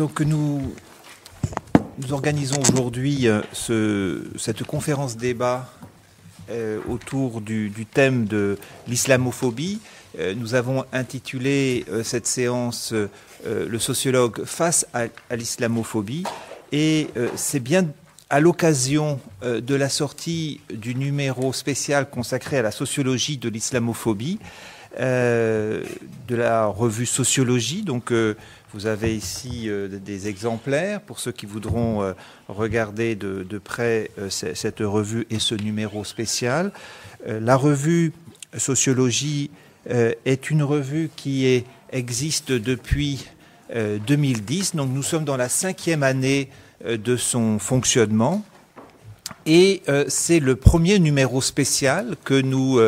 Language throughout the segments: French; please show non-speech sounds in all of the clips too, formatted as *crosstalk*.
Donc nous, nous organisons aujourd'hui ce, cette conférence débat autour du, thème de l'islamophobie. nous avons intitulé cette séance Le sociologue face à, à l'islamophobie et c'est bien à l'occasion euh, de la sortie du numéro spécial consacré à la sociologie de l'islamophobie, euh, de la revue Sociologie. Donc, euh, vous avez ici des exemplaires pour ceux qui voudront regarder de, près cette revue et ce numéro spécial. la revue Sociologie est une revue qui existe depuis 2010. Donc, nous sommes dans la cinquième année euh, de son fonctionnement. Et euh, c'est le premier numéro spécial que nous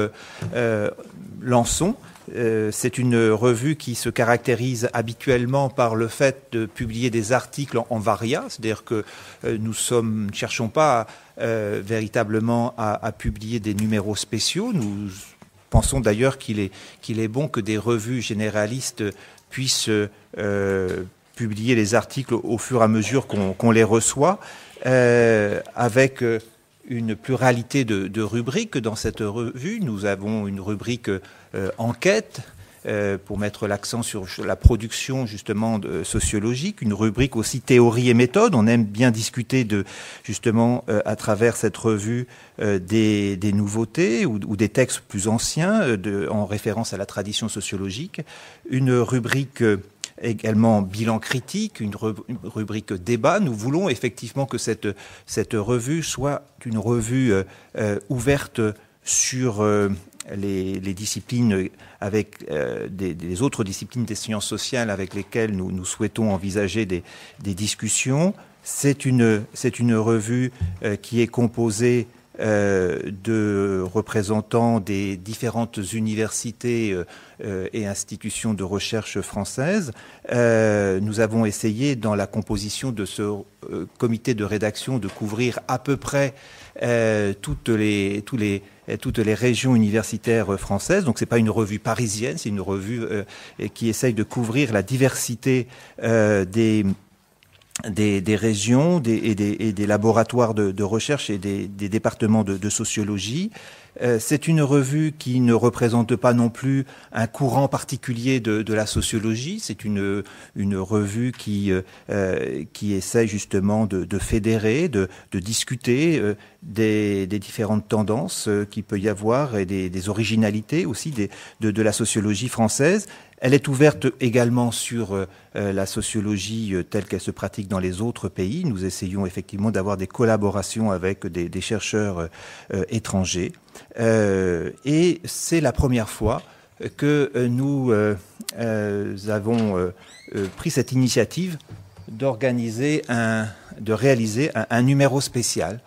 euh, c'est une revue qui se caractérise habituellement par le fait de publier des articles en, varia, c'est-à-dire que nous ne cherchons pas véritablement à, publier des numéros spéciaux. Nous pensons d'ailleurs qu'il est, est bon que des revues généralistes puissent publier les articles au fur et à mesure qu'on les reçoit, euh, avec euh, une pluralité de, rubriques dans cette revue. Nous avons une rubrique euh, enquête pour mettre l'accent sur la production justement sociologique, une rubrique aussi théorie et méthode. On aime bien discuter de justement à travers cette revue des, nouveautés ou, des textes plus anciens en référence à la tradition sociologique. Une rubrique également bilan critique, une rubrique débat. Nous voulons effectivement que cette, cette revue soit une revue euh, euh, ouverte sur euh, les, disciplines avec des, autres disciplines des sciences sociales avec lesquelles nous, souhaitons envisager des, des discussions. C'est une, une revue qui est composée euh, de représentants des différentes universités euh, euh, et institutions de recherche françaises. nous avons essayé, dans la composition de ce comité de rédaction, de couvrir à peu près toutes les, les, toutes les régions universitaires françaises. Donc, ce n'est pas une revue parisienne, c'est une revue qui essaye de couvrir la diversité des des, régions des, et, des, laboratoires de, recherche et des, départements de, sociologie. Euh, c'est une revue qui ne représente pas non plus un courant particulier de, la sociologie. C'est une, une revue qui, euh, euh, qui essaie justement de, fédérer, de, discuter des, différentes tendances qu'il peut y avoir et des, originalités aussi de, la sociologie française. Elle est ouverte également sur euh, euh, la sociologie euh, telle qu'elle se pratique dans les autres pays. Nous essayons effectivement d'avoir des collaborations avec des, chercheurs étrangers. Et c'est la première fois que nous avons pris cette initiative d'organiser un, de réaliser un, numéro spécial.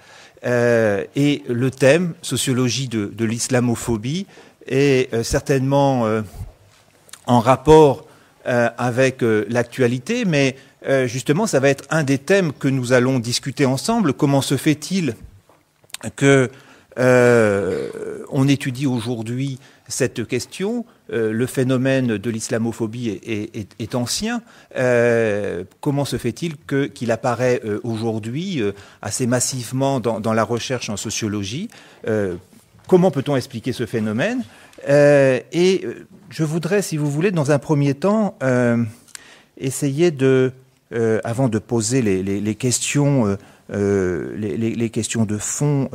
et le thème, sociologie de, l'islamophobie, est certainement en rapport euh, avec euh, l'actualité, mais euh, justement, ça va être un des thèmes que nous allons discuter ensemble. Comment se fait-il que on étudie aujourd'hui cette question. Le phénomène de l'islamophobie est, ancien. comment se fait-il qu'il apparaît aujourd'hui assez massivement dans, la recherche en sociologie? Comment peut-on expliquer ce phénomène? Et je voudrais, si vous voulez, dans un premier temps, euh, essayer de, euh, avant de poser euh, les, questions de fond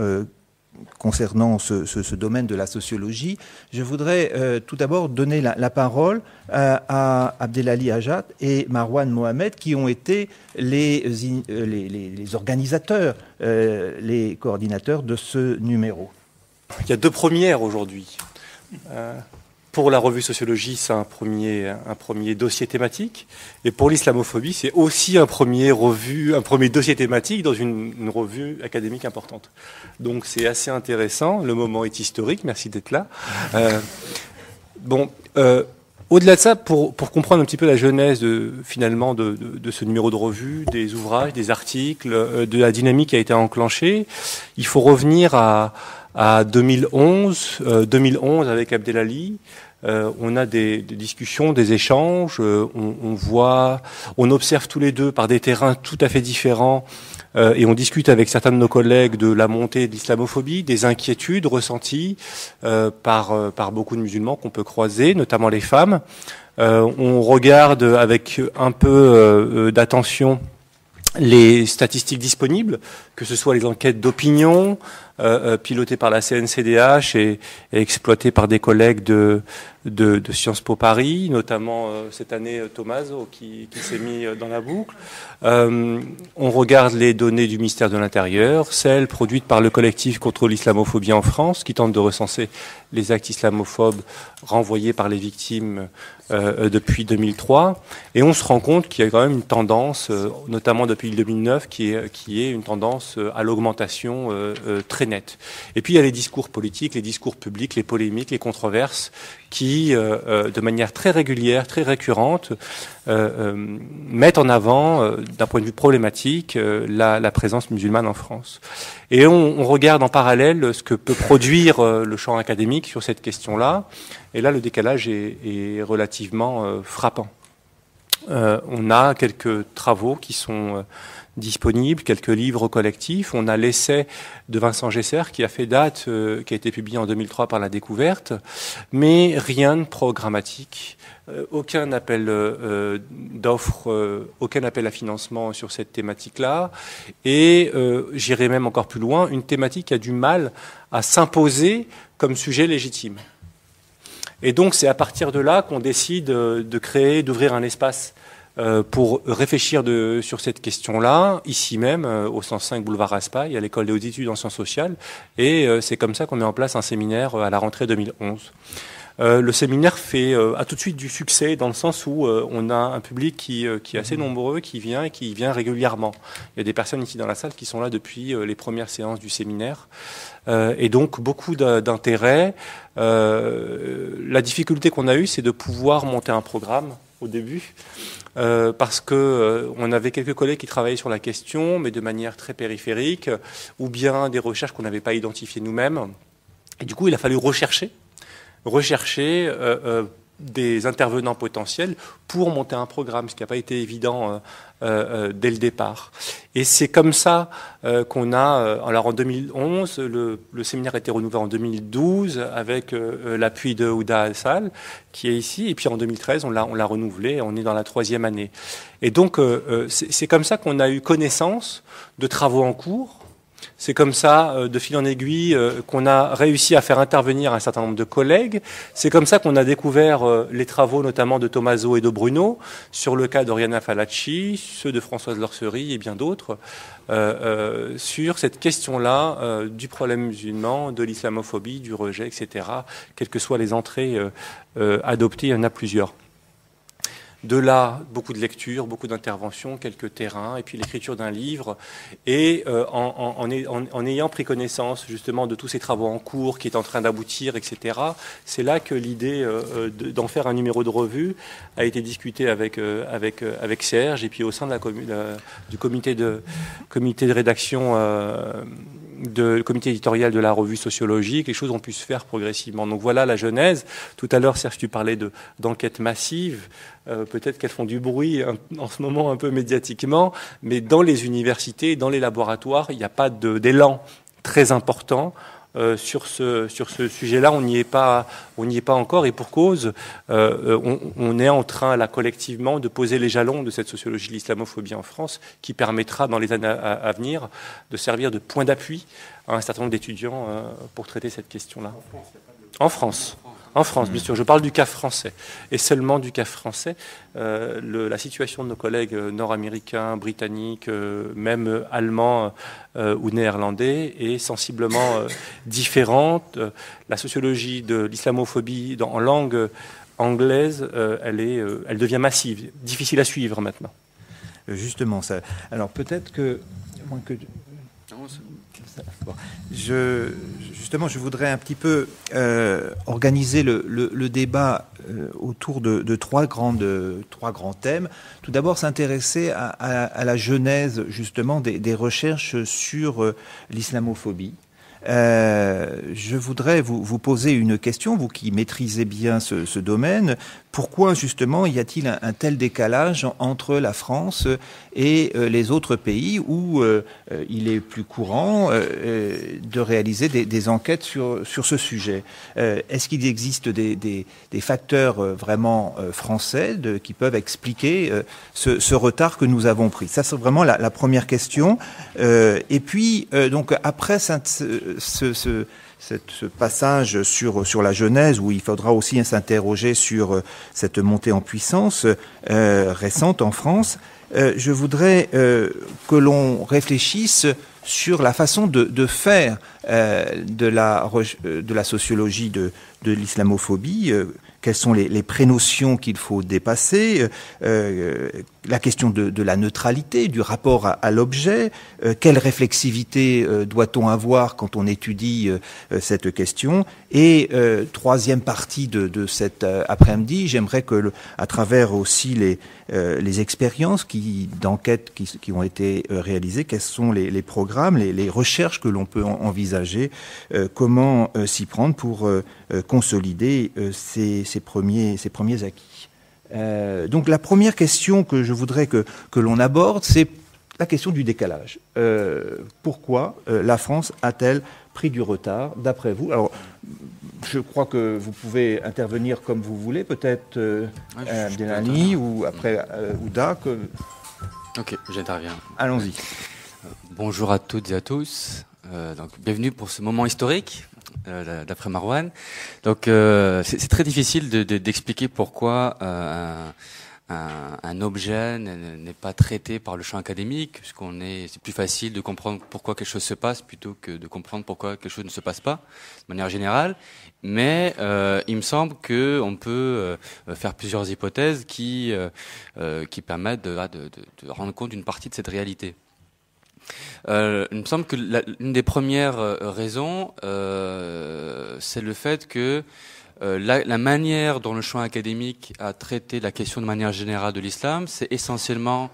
concernant ce, domaine de la sociologie, je voudrais tout d'abord donner la, parole à, Abdelali Ajat et Marwan Mohamed, qui ont été les, les organisateurs, les coordinateurs de ce numéro. Il y a deux premières aujourd'hui. Pour la revue Sociologie, c'est un premier, un premier dossier thématique. Et pour l'islamophobie, c'est aussi un premier, revue, un premier dossier thématique dans une, revue académique importante. Donc c'est assez intéressant. Le moment est historique. Merci d'être là. Euh, bon, euh, au-delà de ça, pour, pour, comprendre un petit peu la genèse de, finalement de, de, de, ce numéro de revue, des ouvrages, des articles, euh, de la dynamique qui a été enclenchée, il faut revenir à, à 2011, 2011 euh, avec Abdelali, on a des, discussions, des échanges, on, voit, on observe tous les deux par des terrains tout à fait différents et on discute avec certains de nos collègues de la montée de l'islamophobie, des inquiétudes ressenties par, par beaucoup de musulmans qu'on peut croiser, notamment les femmes. on regarde avec un peu d'attention les statistiques disponibles, que ce soit les enquêtes d'opinion euh, euh pilotées par la CNCDH et, exploitées par des collègues de, de, de Sciences Po Paris, notamment euh, cette année euh, Tomaso qui, qui s'est mis dans la boucle. on regarde les données du ministère de l'Intérieur, celles produites par le collectif contre l'islamophobie en France, qui tente de recenser les actes islamophobes renvoyés par les victimes euh, depuis 2003. Et on se rend compte qu'il y a quand même une tendance, euh, notamment depuis 2009, qui est, qui est une tendance euh, à l'augmentation très nette. Et puis il y a les discours politiques, les discours publics, les polémiques, les controverses qui, de manière très régulière, très récurrente, mettent en avant, d'un point de vue problématique, la, la, présence musulmane en France. Et on, on, regarde en parallèle ce que peut produire le champ académique sur cette question-là. Et là, le décalage est, relativement euh, frappant. Euh, on a quelques travaux qui sont euh, disponibles, quelques livres collectifs. On a l'essai de Vincent Gesser qui a fait date, qui a été publié en 2003 par La Découverte, mais rien de programmatique, aucun appel d'offres, aucun appel à financement sur cette thématique-là. Et j'irai même encore plus loin, une thématique qui a du mal à s'imposer comme sujet légitime. Et donc c'est à partir de là qu'on décide euh, de créer, d'ouvrir un espace euh, pour réfléchir de, sur cette question-là, ici même, euh, au 105 boulevard Raspail, à l'école des hautes études en sciences sociales. Et c'est comme ça qu'on met en place un séminaire à la rentrée 2011. le séminaire fait a tout de suite du succès dans le sens où on a un public qui, qui, est assez nombreux, qui vient et qui vient régulièrement. Il y a des personnes ici dans la salle qui sont là depuis les premières séances du séminaire. Euh, et donc beaucoup d'intérêt. Euh, la difficulté qu'on a eue, c'est de pouvoir monter un programme au début, euh, parce que on avait quelques collègues qui travaillaient sur la question, mais de manière très périphérique, ou bien des recherches qu'on n'avait pas identifiées nous-mêmes. Et du coup, il a fallu rechercher, rechercher des intervenants potentiels pour monter un programme, ce qui n'a pas été évident euh, euh, dès le départ. Et c'est comme ça euh, qu'on a, alors en 2011, le, séminaire a été renouvelé en 2012 avec l'appui de Ouda Al-Sal, qui est ici, et puis en 2013, on l'a, on l'a renouvelé, on est dans la troisième année. Et donc, c'est comme ça qu'on a eu connaissance de travaux en cours, c'est comme ça, euh, de fil en aiguille, euh, qu'on a réussi à faire intervenir un certain nombre de collègues. C'est comme ça qu'on a découvert euh, les travaux notamment de Tommaso et de Bruno sur le cas d'Oriana Falacci, ceux de Françoise Lorcerie et bien d'autres, sur cette question-là du problème musulman, de l'islamophobie, du rejet, etc., quelles que soient les entrées adoptées, il y en a plusieurs. De là, beaucoup de lectures, beaucoup d'interventions, quelques terrains, et puis l'écriture d'un livre. Et euh, en, ayant pris connaissance justement de tous ces travaux en cours qui est en train d'aboutir, etc., c'est là que l'idée euh, euh, d'en faire un numéro de revue a été discutée avec, avec, avec Serge, et puis au sein de la, du comité de, comité de rédaction de comité éditorial de la revue sociologique, les choses ont pu se faire progressivement. Donc voilà la genèse. Tout à l'heure, Serge, tu parlais d'enquêtes massives. Euh, peut-être qu'elles font du bruit en ce moment un peu médiatiquement, mais dans les universités, dans les laboratoires, il n'y a pas d'élan très important. Euh, sur ce, sur ce sujet-là, on n'y est pas, est pas encore, et pour cause, euh, on, on, est en train là collectivement de poser les jalons de cette sociologie de l'islamophobie en France, qui permettra dans les années à, venir de servir de point d'appui à un certain nombre d'étudiants pour traiter cette question-là. En France. En France, bien sûr. Je parle du cas français. Et seulement du cas français. Euh, la situation de nos collègues euh, nord-américains, britanniques, euh, même allemands ou néerlandais est sensiblement différente. La sociologie de l'islamophobie en langue anglaise, elle, est, elle devient massive, difficile à suivre maintenant. Justement, ça. Alors peut-être que, que *laughs* je, justement, je voudrais un petit peu euh, organiser le, débat euh, autour de, trois, grands thèmes. Tout d'abord, s'intéresser à, la genèse justement des, recherches sur euh, l'islamophobie. je voudrais vous, poser une question, vous qui maîtrisez bien ce domaine. Pourquoi justement y a-t-il un, tel décalage entre la France et euh, les autres pays où euh, euh, il est plus courant de réaliser des, enquêtes sur, sur ce sujet? Est-ce qu'il existe des, des, facteurs vraiment français qui peuvent expliquer ce, retard que nous avons pris? Ça, c'est vraiment la, première question. et puis, donc, après ce, ce ce passage sur, sur la Genèse, où il faudra aussi s'interroger sur euh, cette montée en puissance euh, récente en France, euh, je voudrais que l'on réfléchisse sur la façon de, de faire de, la, de la sociologie de, de l'islamophobie. Quelles sont les, les prénotions qu'il faut dépasser, euh, la question de, la neutralité, du rapport à, l'objet, euh, quelle réflexivité euh, doit-on avoir quand on étudie euh, cette question? Et troisième partie de, cet après-midi, j'aimerais que, à travers aussi les, expériences qui, d'enquête qui, ont été réalisées, quels sont les, programmes, les, recherches que l'on peut envisager, comment s'y prendre pour consolider ces premiers acquis. Euh, donc la première question que je voudrais que, que l'on aborde, c'est la question du décalage. Euh, pourquoi euh, la France a-t-elle pris du retard, d'après vous? Alors, je crois que vous pouvez intervenir comme vous voulez, peut-être euh, Abdelali ou après Ouda. Que... Ok, j'interviens. Allons-y. Bonjour à toutes et à tous. donc, bienvenue pour ce moment historique d'après Marwan. Donc euh, c'est très difficile d'expliquer de, pourquoi euh, un, objet n'est pas traité par le champ académique, puisqu'on est, c'est plus facile de comprendre pourquoi quelque chose se passe plutôt que de comprendre pourquoi quelque chose ne se passe pas, de manière générale. Mais euh, il me semble que on peut euh, faire plusieurs hypothèses qui euh, qui permettent de rendre compte d'une partie de cette réalité. Euh, il me semble que l'une des premières euh, raisons, euh, c'est le fait que la, manière dont le champ académique a traité la question de manière générale de l'islam, c'est essentiellement,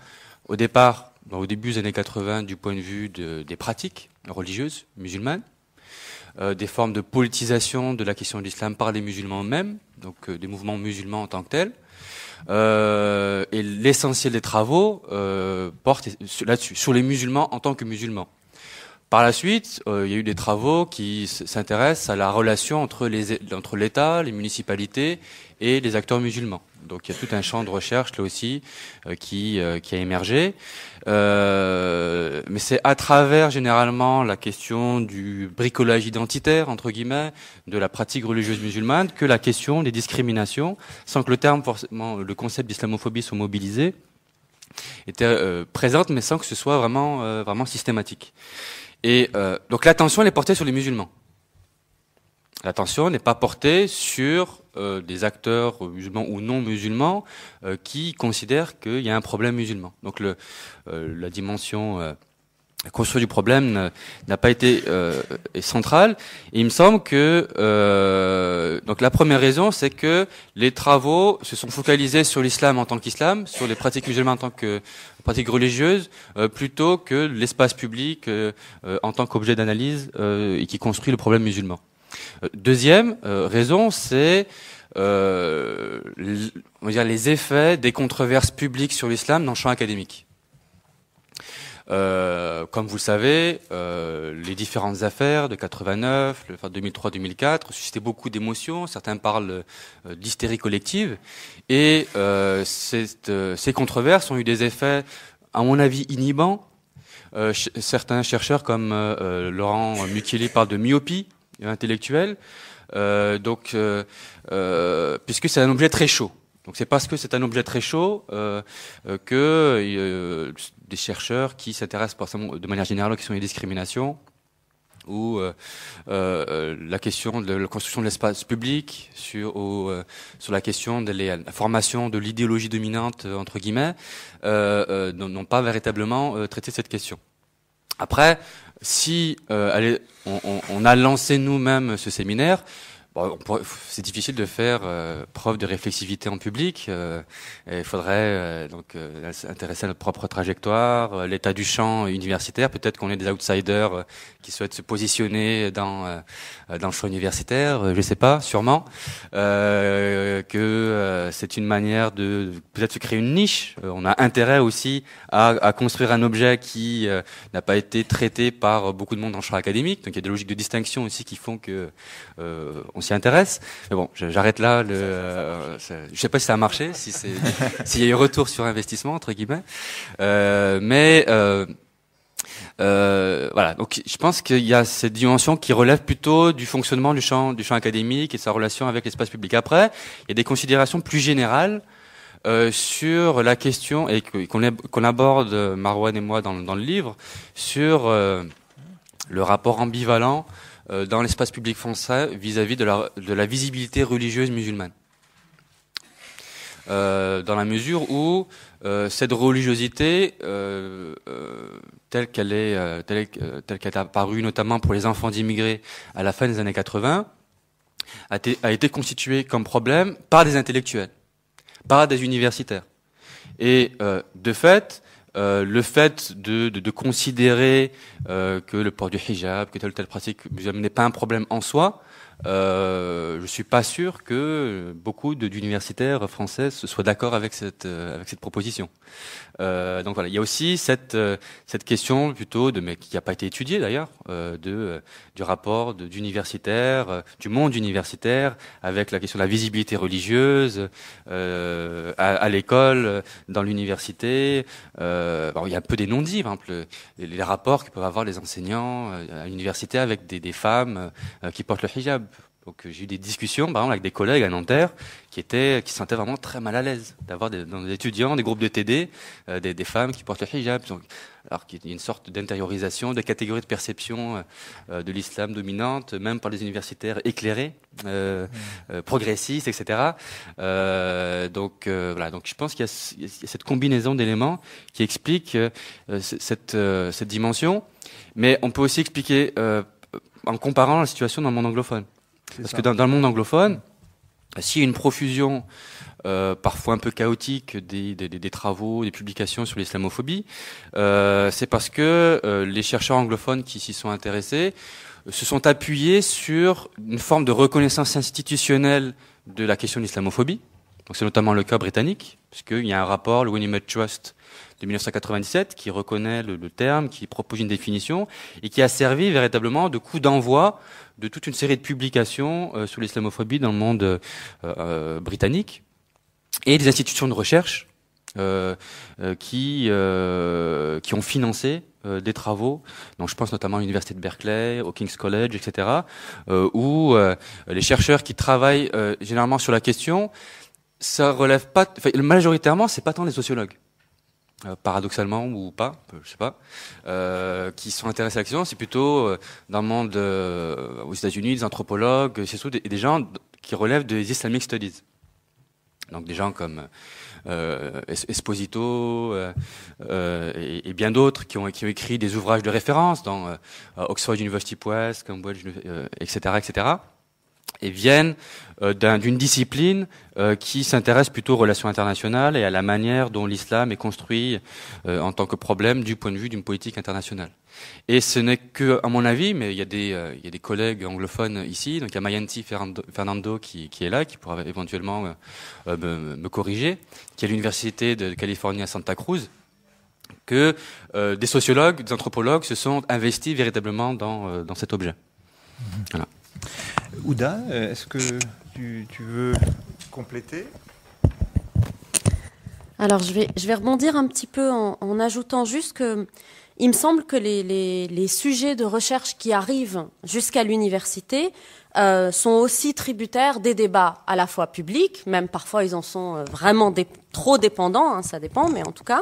au départ, au début des années 80, du point de vue de, des pratiques religieuses musulmanes, des formes de politisation de la question de l'islam par les musulmans eux-mêmes, donc des mouvements musulmans en tant que tels. Euh, et l'essentiel des travaux euh, porte là-dessus, sur les musulmans en tant que musulmans. Par la suite, euh, il y a eu des travaux qui s'intéressent à la relation entre l'État, les municipalités et les acteurs musulmans. Donc il y a tout un champ de recherche là aussi euh, qui, euh, qui a émergé. Euh, mais c'est à travers généralement la question du bricolage identitaire, entre guillemets, de la pratique religieuse musulmane, que la question des discriminations, sans que le terme, forcément, le concept d'islamophobie soit mobilisé, était présente, mais sans que ce soit vraiment, vraiment systématique. Et donc l'attention, elle est portée sur les musulmans. L'attention n'est pas portée sur euh, des acteurs musulmans ou non musulmans euh, qui considèrent qu'il y a un problème musulman. Donc euh, la dimension construite du problème n'a pas été centrale. Il me semble que donc la première raison, c'est que les travaux se sont focalisés sur l'islam en tant qu'islam, sur les pratiques musulmanes en tant que pratiques religieuses, plutôt que l'espace public en tant qu'objet d'analyse et qui construit le problème musulman. Euh, deuxième euh, raison, c'est euh, les effets des controverses publiques sur l'islam dans le champ académique. Comme vous le savez, les différentes affaires de 89, le 2003-2004 suscitaient beaucoup d'émotions. Certains parlent d'hystérie collective, et ces controverses ont eu des effets, à mon avis, inhibants. certains chercheurs comme Laurent Mukieli parlent de myopie intellectuel. Euh, donc, euh, euh, puisque c'est un objet très chaud. Donc, c'est parce que c'est un objet très chaud euh, euh, que des chercheurs qui s'intéressent de manière générale aux questions des discriminations ou la question de la construction de l'espace public, sur, sur la question de la formation de l'idéologie dominante entre guillemets, n'ont pas véritablement traité cette question. Après, si euh, on, on, a lancé nous-mêmes ce séminaire, c'est difficile de faire euh, preuve de réflexivité en public. Euh, il faudrait euh, donc s'intéresser à notre propre trajectoire, l'état du champ universitaire. Peut-être qu'on est des outsiders qui souhaitent se positionner dans dans le champ universitaire. je sais pas, sûrement que c'est une manière de peut-être se créer une niche. on a intérêt aussi à, à construire un objet qui n'a pas été traité par beaucoup de monde dans le champ académique. Donc il y a des logiques de distinction aussi qui font que on s'y intéresse. Mais bon, j'arrête là. Le, euh, je sais pas si ça a marché, si c'est, *laughs* s'il y a eu retour sur investissement entre guillemets. Euh, mais euh, euh, voilà, donc je pense qu'il y a cette dimension qui relève plutôt du fonctionnement du champ, du champ académique et sa relation avec l'espace public. Après, il y a des considérations plus générales euh, sur la question et qu'on aborde Marwan et moi dans, dans le livre sur euh, le rapport ambivalent dans l'espace public français vis-à-vis de, la, de la visibilité religieuse musulmane. Euh, dans la mesure où euh, cette religiosité, euh, euh telle qu'elle est, euh, telle, telle qu'elle est apparue notamment pour les enfants d'immigrés à la fin des années 80, a, a, été constituée comme problème par des intellectuels, par des universitaires. Et de fait, euh, le fait de, de, de considérer euh, que le port du hijab, que telle ou telle pratique n'est pas un problème en soi, euh, je suis pas sûr que beaucoup d'universitaires français soient d'accord avec cette euh, avec cette proposition. Euh, donc voilà, il y a aussi cette euh, cette question plutôt de mais qui n'a pas été étudiée d'ailleurs euh, de du rapport d'universitaires, du monde universitaire avec la question de la visibilité religieuse à, à l'école, dans l'université. Il y a un peu des non-dits, par exemple les, les, rapports que peuvent avoir les enseignants à l'université avec des, des femmes qui portent le hijab. Donc j'ai eu des discussions, par exemple, avec des collègues à Nanterre qui étaient, qui se sentaient vraiment très mal à l'aise d'avoir des, des, étudiants, des groupes de TD, euh, des, des, femmes qui portent le hijab. Donc, alors qu'il y a une sorte d'intériorisation, de catégorie de perception euh, de l'islam dominante, même par les universitaires éclairés, euh, mmh. euh progressistes, etc. Euh, donc voilà. Donc je pense qu'il y, y, a cette combinaison d'éléments qui explique cette, cette dimension, mais on peut aussi expliquer en comparant la situation dans le monde anglophone. Parce ça. que dans, dans, le monde anglophone, s'il y a une profusion euh, parfois un peu chaotique des, des, des, travaux, des publications sur l'islamophobie, euh, c'est parce que euh, les chercheurs anglophones qui s'y sont intéressés se sont appuyés sur une forme de reconnaissance institutionnelle de la question de l'islamophobie. Donc c'est notamment le cas britannique, puisqu'il y a un rapport, le Winnie Trust, de 1997 qui reconnaît le, le, terme, qui propose une définition et qui a servi véritablement de coup d'envoi de toute une série de publications euh, sur l'islamophobie dans le monde euh, euh, britannique et des institutions de recherche euh, qui qui ont financé des travaux. Donc je pense notamment à l'université de Berkeley, au King's College, etc. où les chercheurs qui travaillent généralement sur la question, ça relève pas, majoritairement, c'est pas tant les sociologues. Euh, paradoxalement ou pas, euh, je sais pas, euh, qui sont intéressés à la question, c'est plutôt euh, dans le monde aux États-Unis, des anthropologues, c'est surtout des, des, gens qui relèvent des Islamic Studies. Donc des gens comme Esposito et, et, bien d'autres qui ont, qui ont écrit des ouvrages de référence dans Oxford University Press, Cambridge, etc., etc et viennent euh, d'une discipline euh, qui s'intéresse plutôt aux relations internationales et à la manière dont l'islam est construit euh, en tant que problème du point de vue d'une politique internationale. Et ce n'est que, à mon avis, mais il y a des, euh, il y a des collègues anglophones ici, donc il y a Mayanti Fernando, qui, qui, est là, qui pourra éventuellement euh, me, me, corriger, qui est à l'université de Californie à Santa Cruz, que euh, des sociologues, des anthropologues se sont investis véritablement dans, dans cet objet. Mmh. Voilà. Ouda, est-ce que tu, veux compléter? Alors, je vais, je rebondir un petit peu en, ajoutant juste que il me semble que les sujets de recherche qui arrivent jusqu'à l'université euh, sont aussi tributaires des débats à la fois publics, même parfois ils en sont euh, vraiment dé trop dépendants, hein, ça dépend, mais en tout cas.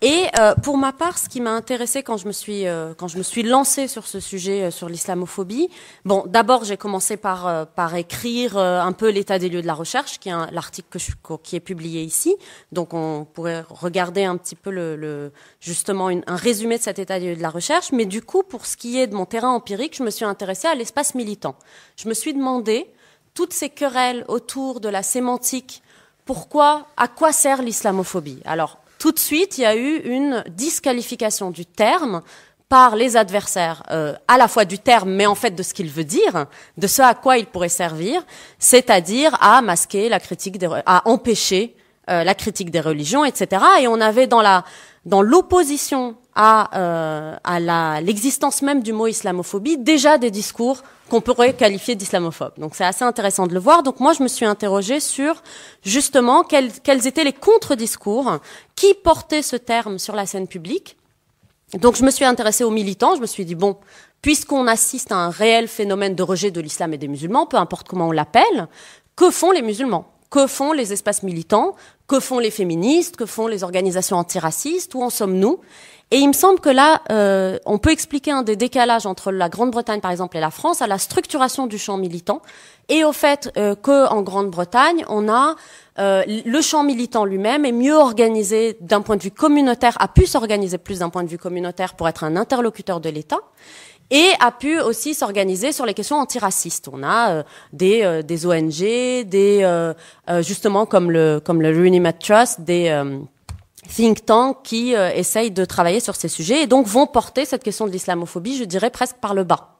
Et euh, pour ma part, ce qui m'a intéressé quand je me suis euh, quand je me suis lancée sur ce sujet euh, sur l'islamophobie, bon, d'abord j'ai commencé par par écrire un peu l'état des lieux de la recherche, qui est l'article qui est publié ici. Donc on pourrait regarder un petit peu le, justement un résumé de cet état des lieux de la recherche. Mais du coup, pour ce qui est de mon terrain empirique, je me suis intéressée à l'espace militant. Je me suis demandé toutes ces querelles autour de la sémantique. Pourquoi, à quoi sert l'islamophobie? Alors, tout de suite, il y a eu une disqualification du terme par les adversaires, euh, à la fois du terme, mais en fait de ce qu'il veut dire, de ce à quoi il pourrait servir, c'est-à-dire à masquer la critique, des, à empêcher euh, la critique des religions, etc. Et on avait dans l'opposition à, euh, à l'existence même du mot islamophobie déjà des discours qu'on pourrait qualifier d'islamophobes. Donc c'est assez intéressant de le voir. Donc moi je me suis interrogée sur justement quels, quels étaient les contre-discours qui portaient ce terme sur la scène publique donc je me suis intéressée aux militants, je me suis dit, bon, puisqu'on assiste à un réel phénomène de rejet de l'islam et des musulmans, peu importe comment on l'appelle, que font les musulmans? Que font les espaces militants? Que font les féministes Que font les organisations antiracistes Où en sommes-nous? Et il me semble que là, euh, on peut expliquer un des décalages entre la Grande-Bretagne, par exemple, et la France, à la structuration du champ militant, et au fait euh, qu'en Grande-Bretagne, on a euh, le champ militant lui-même est mieux organisé d'un point de vue communautaire, a pu s'organiser plus d'un point de vue communautaire pour être un interlocuteur de l'État et a pu aussi s'organiser sur les questions antiracistes. On a euh, des, ONG, des justement comme le comme le Reunimate Trust, des think tanks qui euh, essayent de travailler sur ces sujets et donc vont porter cette question de l'islamophobie, je dirais presque par le bas.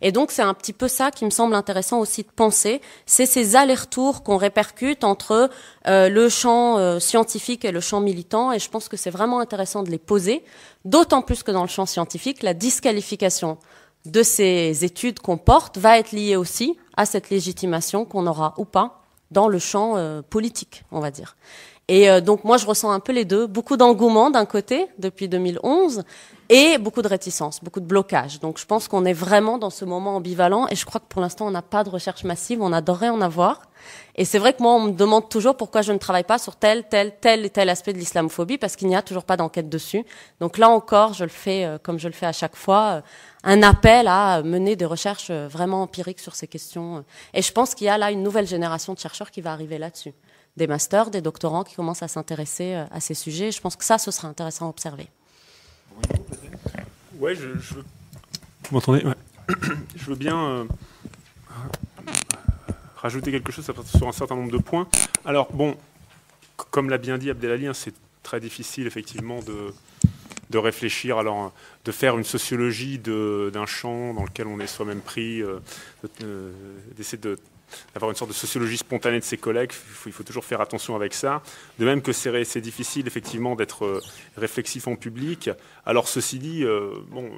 Et donc c'est un petit peu ça qui me semble intéressant aussi de penser, c'est ces allers-retours qu'on répercute entre euh, le champ euh, scientifique et le champ militant, et je pense que c'est vraiment intéressant de les poser, d'autant plus que dans le champ scientifique, la disqualification de ces études qu'on porte va être liée aussi à cette légitimation qu'on aura ou pas dans le champ politique, on va dire. Et euh, donc moi je ressens un peu les deux, beaucoup d'engouement d'un côté depuis 2011 et beaucoup de réticence, beaucoup de blocage. Donc je pense qu'on est vraiment dans ce moment ambivalent et je crois que pour l'instant on n'a pas de recherche massive, on adorerait en avoir. Et c'est vrai que moi on me demande toujours pourquoi je ne travaille pas sur tel, tel, tel et tel aspect de l'islamophobie parce qu'il n'y a toujours pas d'enquête dessus. Donc là encore, je le fais euh, comme je le fais à chaque fois, euh, un appel à mener des recherches vraiment empiriques sur ces questions. Et je pense qu'il y a là une nouvelle génération de chercheurs qui va arriver là-dessus des masters, des doctorants qui commencent à s'intéresser euh, à ces sujets. Je pense que ça, ce sera intéressant à observer. Ouais, je, je veux... Vous m'entendez? *clears throat* Je veux bien euh, rajouter quelque chose sur un certain nombre de points. Alors, bon, comme l'a bien dit Abdelali, hein, c'est très difficile, effectivement, de, de réfléchir, alors de faire une sociologie d'un champ dans lequel on est soi-même pris, euh, d'essayer de d'avoir une sorte de sociologie spontanée de ses collègues. Il faut, toujours faire attention avec ça. De même que c'est difficile effectivement d'être euh, réflexif en public. Alors ceci dit, euh, bon,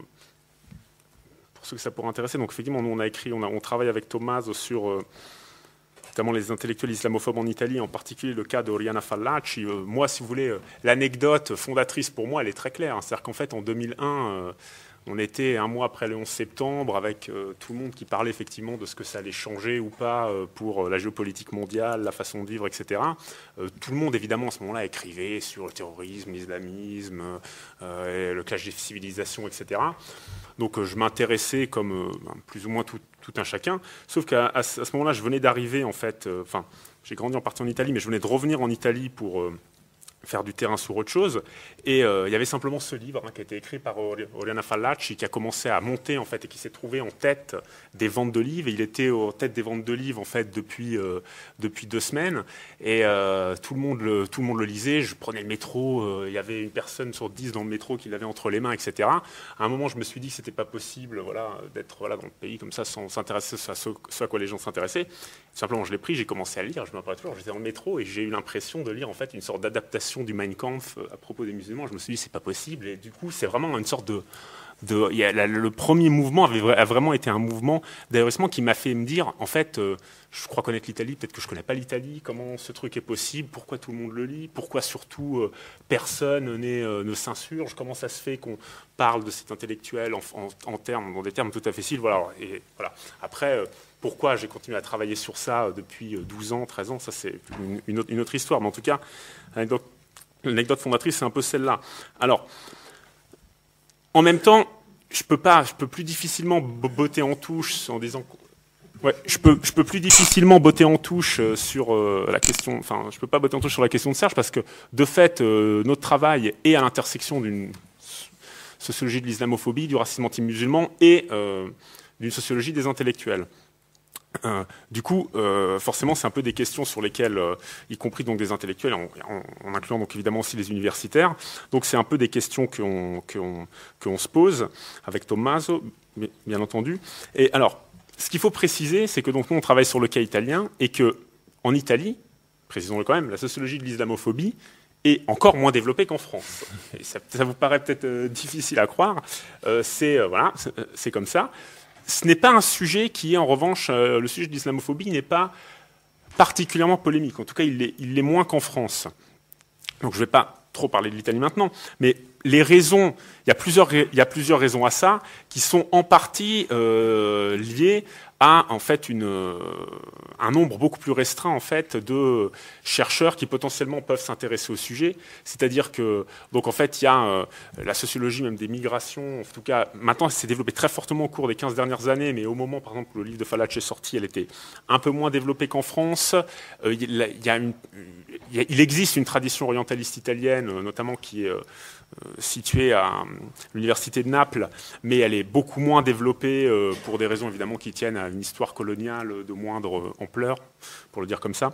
pour ceux que ça pourrait intéresser, donc effectivement, nous on a écrit, on, on travaille avec Thomas sur euh, notamment les intellectuels islamophobes en Italie, en particulier le cas de Oriana Fallaci. moi, si vous voulez, l'anecdote fondatrice pour moi, elle est très claire. C'est-à-dire qu'en fait, en 2001, on était un mois après le 11 septembre avec euh, tout le monde qui parlait effectivement de ce que ça allait changer ou pas euh, pour euh, la géopolitique mondiale, la façon de vivre, etc. tout le monde, évidemment, à ce moment-là, écrivait sur le terrorisme, l'islamisme, le clash des civilisations, etc. Donc je m'intéressais comme ben, plus ou moins tout, un chacun. Sauf qu'à ce moment-là, je venais d'arriver, en fait, enfin, j'ai grandi en partie en Italie, mais je venais de revenir en Italie pour faire du terrain sur autre chose. Et euh, il y avait simplement ce livre hein, qui a été écrit par Oriana Fallaci, qui a commencé à monter en fait et qui s'est trouvé en tête des ventes de livres. il était en tête des ventes de livres en fait depuis euh, depuis deux semaines. Et euh, tout le monde le tout le monde le lisait. Je prenais le métro. il y avait une personne sur dix dans le métro qui l'avait entre les mains, etc. À un moment, je me suis dit que c'était pas possible, voilà, d'être voilà dans le pays comme ça sans s'intéresser à ce, à quoi les gens s'intéressaient. Simplement, je l'ai pris, j'ai commencé à lire. Je me rappelle toujours. J'étais dans le métro et j'ai eu l'impression de lire en fait une sorte d'adaptation du Mein Kampf euh, à propos des musulmans, je me suis dit c'est pas possible. Et du coup, c'est vraiment une sorte de, a, le premier mouvement avait, a vraiment été un mouvement d'ahurissement qui m'a fait me dire en fait, euh, je crois connaître l'Italie, peut-être que je connais pas l'Italie. Comment ce truc est possible Pourquoi tout le monde le lit Pourquoi surtout euh, personne ne s'insurge Comment ça se fait qu'on parle de cet intellectuel en, termes, dans des termes tout à fait cibles voilà, et, voilà. Après pourquoi j'ai continué à travailler sur ça depuis 12 ans, 13 ans, ça c'est une, une, autre, histoire. Mais en tout cas, donc, L'anecdote fondatrice, c'est un peu celle-là. Alors, en même temps, je peux pas, je peux plus difficilement botter en touche en disant Ouais, je peux, je peux plus difficilement botter en touche euh, sur euh, la question. Enfin, je peux pas botter en touche sur la question de Serge parce que, de fait, euh, notre travail est à l'intersection d'une sociologie de l'islamophobie, du racisme anti-musulman et d'une sociologie des intellectuels. Euh, du coup, euh, forcément, c'est un peu des questions sur lesquelles, euh, y compris donc des intellectuels, en, incluant donc évidemment aussi les universitaires, donc c'est un peu des questions qu'on qu se pose avec Tommaso, bien entendu. Et alors, ce qu'il faut préciser, c'est que donc nous on travaille sur le cas italien et que en Italie, précisons-le quand même, la sociologie de l'islamophobie est encore moins développée qu'en France. Et ça, ça, vous paraît peut-être difficile à croire, c'est voilà, c'est comme ça. Ce n'est pas un sujet qui est en revanche, euh, le sujet de l'islamophobie n'est pas particulièrement polémique. En tout cas, il l'est moins qu'en France. Donc je ne vais pas trop parler de l'Italie maintenant, mais les raisons, il y, a plusieurs, il y a plusieurs raisons à ça qui sont en partie euh, liées à en fait une, euh, un nombre beaucoup plus restreint en fait de chercheurs qui potentiellement peuvent s'intéresser au sujet. C'est-à-dire que donc en fait il y a euh, la sociologie même des migrations. En tout cas, maintenant s'est développée très fortement au cours des 15 dernières années, mais au moment par exemple où le livre de Falace est sorti, elle était un peu moins développée qu'en France. Il, existe une tradition orientaliste italienne, notamment qui est située à l'université de Naples, mais elle est beaucoup moins développée euh, pour des raisons évidemment qui tiennent à une histoire coloniale de moindre ampleur, pour le dire comme ça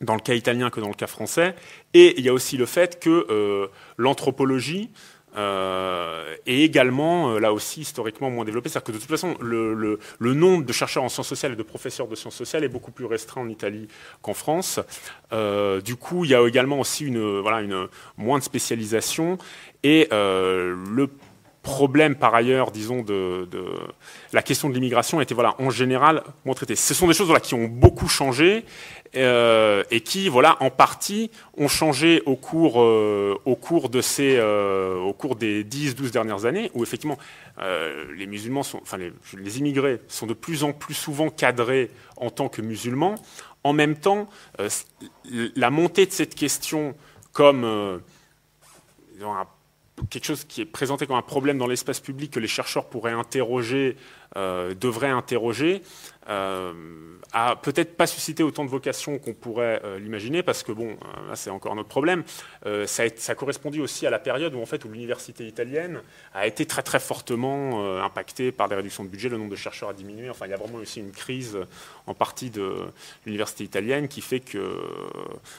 dans le cas italien que dans le cas français. Et il y a aussi le fait que euh, l'anthropologie euh, et également, euh, là aussi, historiquement moins développé. C'est-à-dire que de toute façon, le, nombre de chercheurs en sciences sociales et de professeurs de sciences sociales est beaucoup plus restreint en Italie qu'en France. Euh, du coup, il y a également aussi une, voilà, une moins de spécialisation. Et le problème par ailleurs, disons, de, la question de l'immigration était voilà, en général moins traité. Ce sont des choses qui ont beaucoup changé euh, et qui, voilà, en partie, ont changé au cours, euh, au cours, de ces, euh, au cours des 10-12 dernières années, où effectivement les musulmans, sont, enfin les, immigrés sont de plus en plus souvent cadrés en tant que musulmans. En même temps, la montée de cette question comme quelque chose qui est présenté comme un problème dans l'espace public que les chercheurs pourraient interroger, devraient interroger, euh, a peut-être pas suscité autant de vocations qu'on pourrait euh, l'imaginer, parce que bon, euh, là c'est encore un autre problème. ça, correspondit aussi à la période où en fait l'université italienne a été très très fortement impactée par des réductions de budget, le nombre de chercheurs a diminué. Enfin, il y a vraiment aussi une crise en partie de l'université italienne qui fait que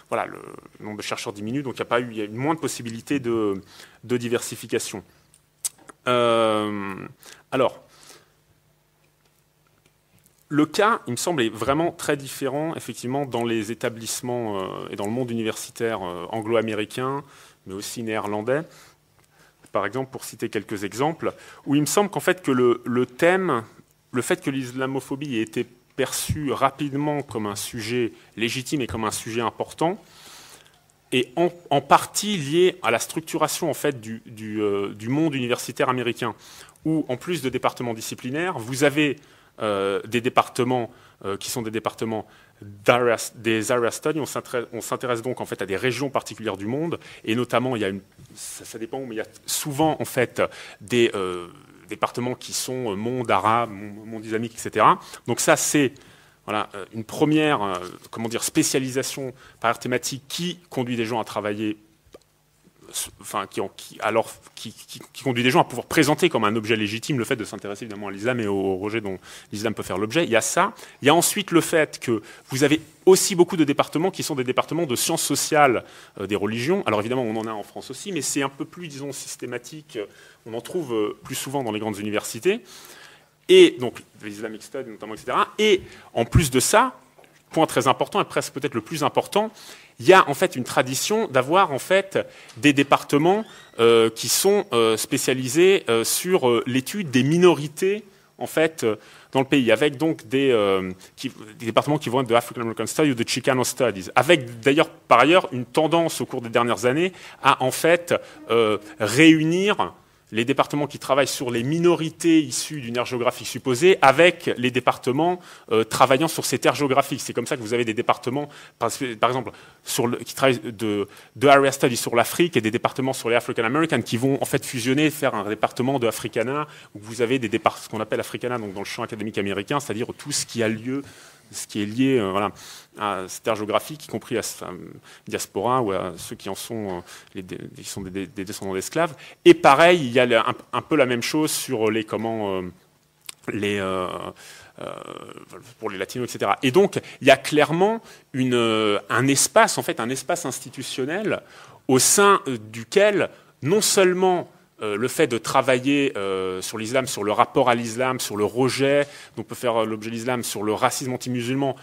voilà le, nombre de chercheurs diminue, donc il n'y a pas y eu moins de possibilités de, de diversification. alors, le cas, il me semble, est vraiment très différent, effectivement, dans les établissements euh, et dans le monde universitaire euh, anglo-américain, mais aussi néerlandais. Par exemple, pour citer quelques exemples, où il me semble qu'en fait que le, thème, le fait que l'islamophobie ait été perçue rapidement comme un sujet légitime et comme un sujet important, est en, partie lié à la structuration en fait du, euh, du monde universitaire américain, où en plus de départements disciplinaires, vous avez des départements euh, qui sont des départements des area studies. On s'intéresse donc en fait à des régions particulières du monde, et notamment, il y a une, ça, dépend, mais il y a souvent en fait des euh, départements qui sont monde arabe, monde islamique, etc. Donc ça, c'est voilà, une première comment dire, spécialisation par thématique qui conduit des gens à travailler qui, conduit des gens à pouvoir présenter comme un objet légitime le fait de s'intéresser évidemment à l'islam et au, rejet dont l'islam peut faire l'objet. Il y a ça. Il y a ensuite le fait que vous avez aussi beaucoup de départements qui sont des départements de sciences sociales euh, des religions. Alors évidemment, on en a en France aussi, mais c'est un peu plus, disons, systématique. On en trouve euh, plus souvent dans les grandes universités. Et donc, les Islamic Studies notamment, etc. Et en plus de ça, point très important et presque peut-être le plus important, il y a en fait une tradition d'avoir en fait des départements euh, qui sont euh, spécialisés euh, sur l'étude des minorités en fait dans le pays, avec donc des, des, départements qui vont être de African American Studies ou de Chicano Studies, avec d'ailleurs par ailleurs une tendance au cours des dernières années à en fait réunir les départements qui travaillent sur les minorités issues d'une aire géographique supposée avec les départements euh, travaillant sur cette aire géographique. C'est comme ça que vous avez des départements, par, exemple, qui travaillent de, de area studies sur l'Afrique et des départements sur les African Americans qui vont en fait fusionner, faire un département de Africana où vous avez des départements, ce qu'on appelle Africana, donc dans le champ académique américain, c'est-à-dire tout ce qui a lieu ce qui est lié euh, à cette ère géographique, y compris à la diaspora ou à ceux qui en sont, euh, des, descendants d'esclaves. Et pareil, il y a un, peu la même chose sur les comment euh, les pour les latinos, etc. Et donc, il y a clairement un espace, en fait, un espace institutionnel au sein duquel non seulement le fait de travailler sur l'islam, sur le rapport à l'islam, sur le rejet dont peut faire l'objet l'islam, sur le racisme anti-musulman,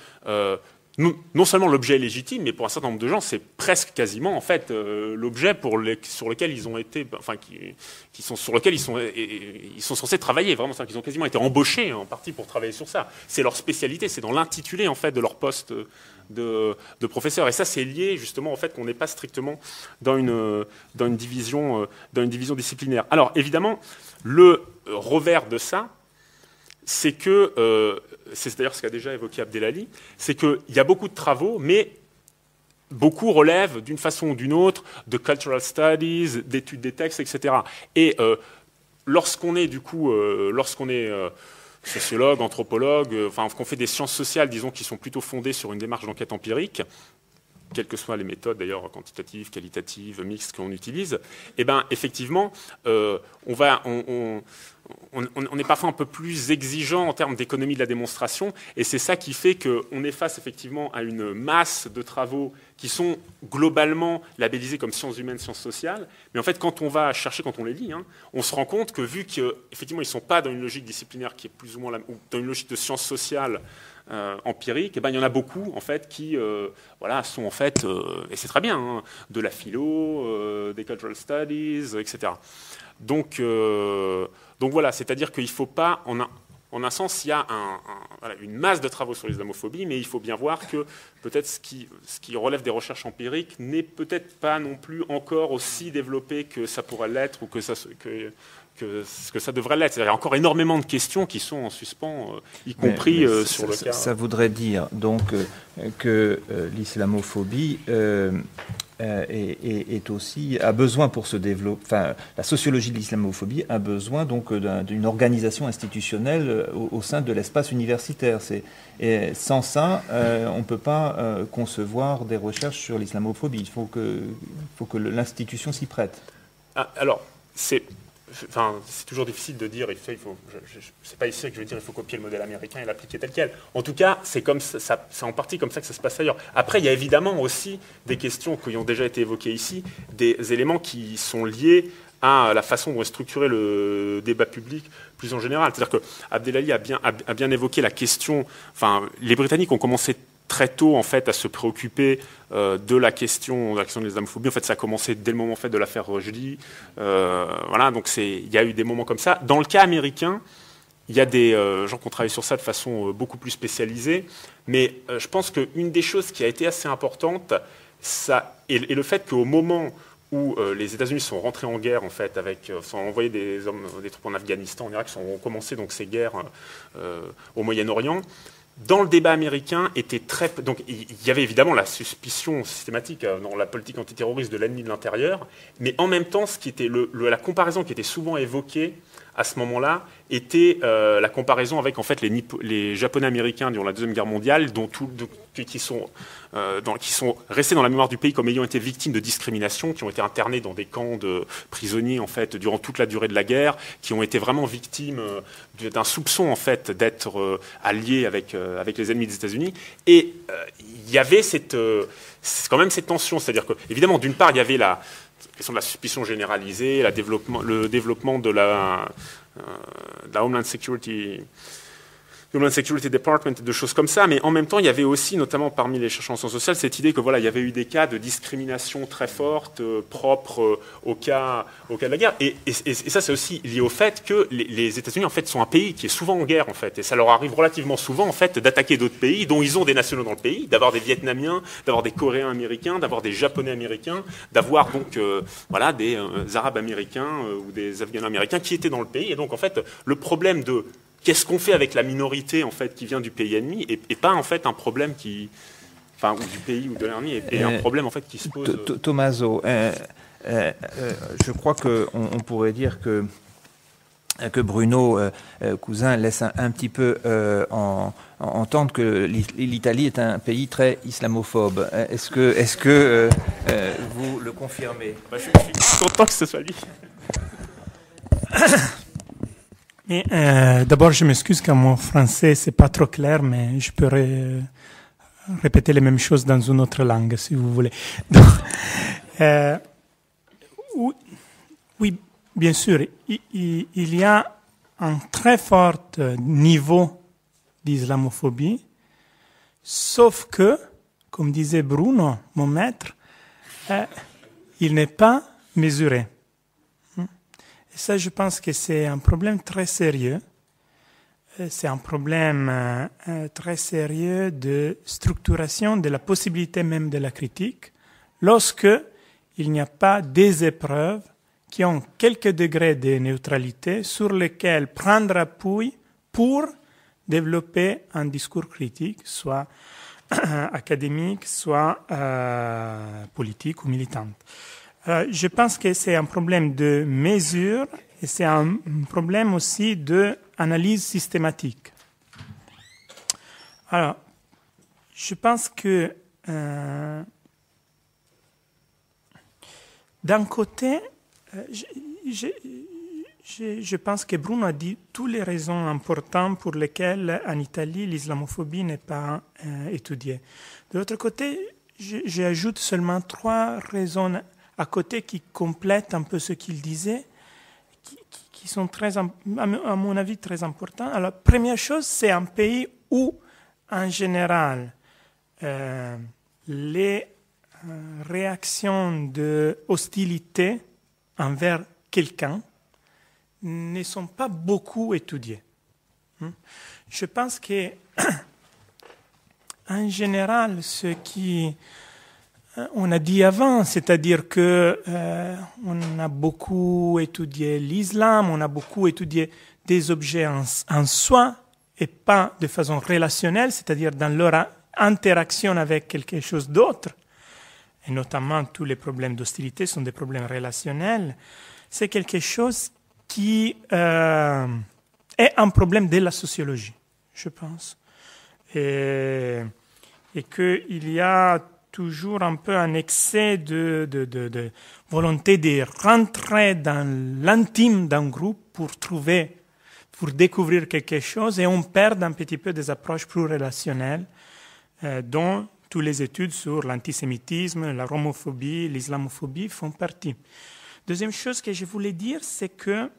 non, seulement l'objet est légitime, mais pour un certain nombre de gens, c'est presque quasiment en fait euh, l'objet sur lequel ils ont été, enfin qui, sont sur lequel ils sont, ils sont censés travailler. Vraiment, qu'ils ont quasiment été embauchés en partie pour travailler sur ça. C'est leur spécialité, c'est dans l'intitulé en fait de leur poste de, professeur. Et ça, c'est lié justement au fait qu'on n'est pas strictement dans une dans une division euh, dans une division disciplinaire. Alors évidemment, le revers de ça, c'est que euh, c'est d'ailleurs ce qu'a déjà évoqué Abdelali, c'est qu'il y a beaucoup de travaux, mais beaucoup relèvent d'une façon ou d'une autre de cultural studies, d'études des textes, etc. Et euh, lorsqu'on est du coup, lorsqu'on est euh, sociologue, anthropologue, enfin qu'on fait des sciences sociales, disons, qui sont plutôt fondées sur une démarche d'enquête empirique, quelles que soient les méthodes d'ailleurs quantitatives, qualitatives, mixtes qu'on utilise, eh ben effectivement, on va, on, on, est parfois un peu plus exigeant en termes d'économie de la démonstration, et c'est ça qui fait qu'on est face effectivement à une masse de travaux qui sont globalement labellisés comme sciences humaines, sciences sociales, mais en fait quand on va chercher, quand on les lit, hein, on se rend compte que vu qu'effectivement ils ne sont pas dans une logique disciplinaire qui est plus ou moins ou dans une logique de sciences sociales euh, empiriques, eh ben, il y en a beaucoup en fait qui euh, voilà, sont en fait, euh, et c'est très bien, hein, de la philo, des cultural studies, etc. Donc donc voilà, c'est-à-dire qu'il ne faut pas, en un, en un, sens, il y a une masse de travaux sur l'islamophobie, mais il faut bien voir que peut-être ce qui, ce qui, relève des recherches empiriques n'est peut-être pas non plus encore aussi développé que ça pourrait l'être ou que ça, que, que ce que ça devrait l'être. Il y a encore énormément de questions qui sont en suspens, euh, y compris euh, sur le cas. Ça voudrait dire donc euh, que l'islamophobie est, aussi a besoin pour se développer. Enfin, la sociologie de l'islamophobie a besoin donc d'une organisation institutionnelle au, sein de l'espace universitaire. et sans ça, on ne peut pas concevoir des recherches sur l'islamophobie. Il faut que, faut que l'institution s'y prête. Ah, alors, c'est C'est toujours difficile de dire, il faut, pas ici que je veux dire, il faut copier le modèle américain et l'appliquer tel quel. En tout cas, c'est en partie comme ça que ça se passe ailleurs. Après, il y a évidemment aussi des questions qui ont déjà été évoquées ici, des éléments qui sont liés à la façon dont est structuré le débat public plus en général. C'est-à-dire que Abdelali a bien, a bien évoqué la question. Enfin, les Britanniques ont commencé très tôt en fait à se préoccuper euh, de la question de la question de l'islamophobie. En fait, ça a commencé dès le moment en fait, de l'affaire Rushdie. Euh, voilà, donc il y a eu des moments comme ça. Dans le cas américain, il y a des euh, gens qui ont travaillé sur ça de façon beaucoup plus spécialisée. Mais je pense qu'une des choses qui a été assez importante, ça, est, le fait qu'au moment où les États-Unis sont rentrés en guerre, en fait, avec, sont envoyés des hommes, des troupes en Afghanistan, en Irak, ont commencé donc ces guerres au Moyen-Orient dans le débat américain était très donc il y avait évidemment la suspicion systématique euh, dans la politique antiterroriste de l'ennemi de l'intérieur, mais en même temps ce qui était le, la comparaison qui était souvent évoquée à ce moment-là était euh, la comparaison avec en fait les, les Japonais américains durant la deuxième guerre mondiale, dont tout, qui sont euh, qui sont restés dans la mémoire du pays comme ayant été victimes de discrimination, qui ont été internés dans des camps de prisonniers en fait durant toute la durée de la guerre, qui ont été vraiment victimes euh, d'un soupçon en fait d'être alliés avec avec les ennemis des États-Unis. Et il y avait cette quand même cette tension, c'est-à-dire que évidemment d'une part il y avait la question de la suspicion généralisée, la développement, le développement de la, euh, de la Homeland Security Homeland Security Department, de choses comme ça, mais en même temps, il y avait aussi, notamment parmi les chercheurs en sciences sociales, cette idée que voilà, il y avait eu des cas de discrimination très forte, euh, propres euh, au, cas, au cas de la guerre. Et, ça, c'est aussi lié au fait que les, États-Unis, en fait, sont un pays qui est souvent en guerre, en fait, et ça leur arrive relativement souvent, en fait, d'attaquer d'autres pays dont ils ont des nationaux dans le pays, d'avoir des Vietnamiens, d'avoir des Coréens américains, d'avoir des Japonais américains, d'avoir donc, euh, voilà, des Arabes américains ou des Afghans américains qui étaient dans le pays. Et donc, en fait, le problème de qu'est-ce qu'on fait avec la minorité en fait qui vient du pays ennemi et, pas en fait un problème qui, enfin, ou du pays ou de l'ennemi, et, un euh, problème en fait qui se pose. Euh, Tommaso, euh, je crois que on, pourrait dire que que Bruno Cousin laisse un, petit peu en, entendre que l'Italie est un pays très islamophobe. Est-ce que, est-ce que vous le confirmez? Bah, je, suis content que ce soit lui. *coughs* Euh, d'abord, je m'excuse car mon français c'est pas trop clair, mais je euh, répéter les mêmes choses dans une autre langue si vous voulez. *laughs* Euh, oui, bien sûr, il, y a un très fort niveau d'islamophobie, sauf que, comme disait Bruno, mon maître, euh, il n'est pas mesuré. Et ça, je pense que c'est un problème très sérieux. Euh, c'est un problème euh, très sérieux de structuration de la possibilité même de la critique lorsque il n'y a pas des épreuves qui ont quelques degrés de neutralité sur lesquels prendre appui pour développer un discours critique, soit *clears throat* académique, soit euh, politique ou militante. Euh, je pense que c'est un problème de mesure et c'est un problème aussi d'analyse systématique. Alors, je pense que euh, d'un côté, euh, je, je, je, pense que Bruno a dit toutes les raisons importantes pour lesquelles en Italie l'islamophobie n'est pas étudiée. De l'autre côté, j'ajoute seulement trois raisons à côté qui complètent un peu ce qu'il disait, qui, sont très, à mon avis très importants. Alors, première chose, c'est un pays où, en général, euh, les euh, réactions de hostilité envers quelqu'un ne sont pas beaucoup étudiées. Hmm? Je pense que, *coughs* en général, ce qui on a dit avant, c'est-à-dire que euh, on a beaucoup étudié l'islam, on a beaucoup étudié des objets en, en, soi et pas de façon relationnelle, c'est-à-dire dans leur interaction avec quelque chose d'autre, et notamment tous les problèmes d'hostilité sont des problèmes relationnels, c'est quelque chose qui euh, est un problème de la sociologie, je pense. Et, et qu'il y a toujours un peu un excès de, volonté de rentrer dans l'intime d'un groupe pour trouver, pour découvrir quelque chose, et on perd un petit peu des approches plus relationnelles, euh, dont toutes les études sur l'antisémitisme, la romophobie, l'islamophobie font partie. Deuxième chose que je voulais dire, c'est que,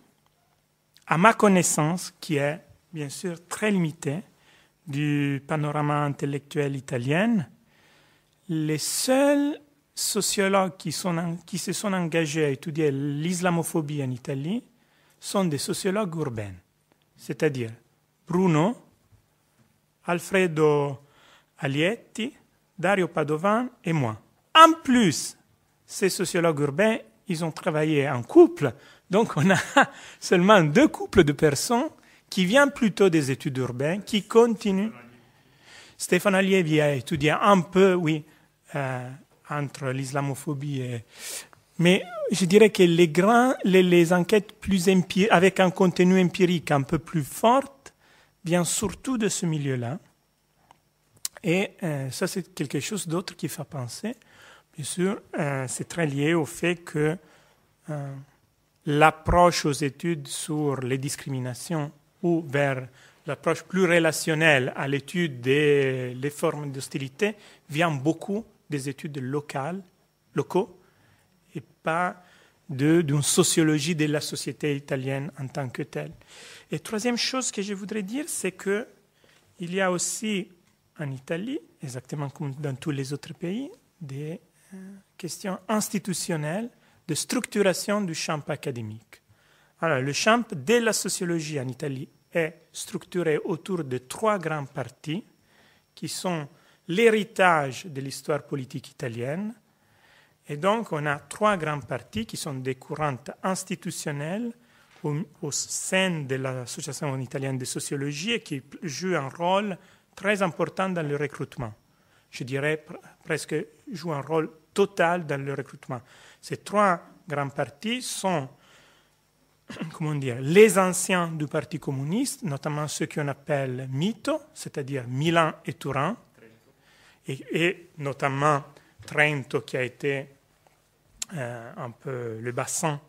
à ma connaissance, qui est bien sûr très limitée du panorama intellectuel italien, les seuls sociologues qui, se sont engagés à étudier l'islamophobie en Italie sont des sociologues urbains, c'est-à-dire Bruno, Alfredo Alietti, Dario Padovan et moi. En plus, ces sociologues urbains ils ont travaillé en couple. Donc on a *laughs* seulement deux couples de personnes qui viennent plutôt des études urbaines, qui continuent. Stéphane Allievi a étudié un peu, oui, euh, entre l'islamophobie et... Mais je dirais que les, grands, les, enquêtes plus avec un contenu empirique un peu plus fort viennent surtout de ce milieu-là. Et euh, ça, c'est quelque chose d'autre qui fait penser Bien sûr, euh, c'est très lié au fait que l'approche aux études sur les discriminations ou vers l'approche plus relationnelle à l'étude des les formes d'hostilité vient beaucoup des études locales, locaux, et pas d'une sociologie de la société italienne en tant que telle. Et troisième chose que je voudrais dire, c'est que il y a aussi en Italie, exactement comme dans tous les autres pays, des question institutionnelle de structuration du champ académique. Alors, le champ de la sociologie en Italie est structuré autour de trois grandes parties qui sont l'héritage de l'histoire politique italienne. Et donc, on a trois grandes parties qui sont des courantes institutionnelles au, au sein de l'Association italienne de sociologie et qui jouent un rôle très important dans le recrutement. Je dirais presque jouent un rôle total dans le recrutement. Ces trois grands partis sont *clears throat* comment dire, les anciens du Parti communiste, notamment ceux qu'on appelle Mito, c'est-à-dire Milan et Turin, et, notamment Trento qui a été euh, un peu le bassin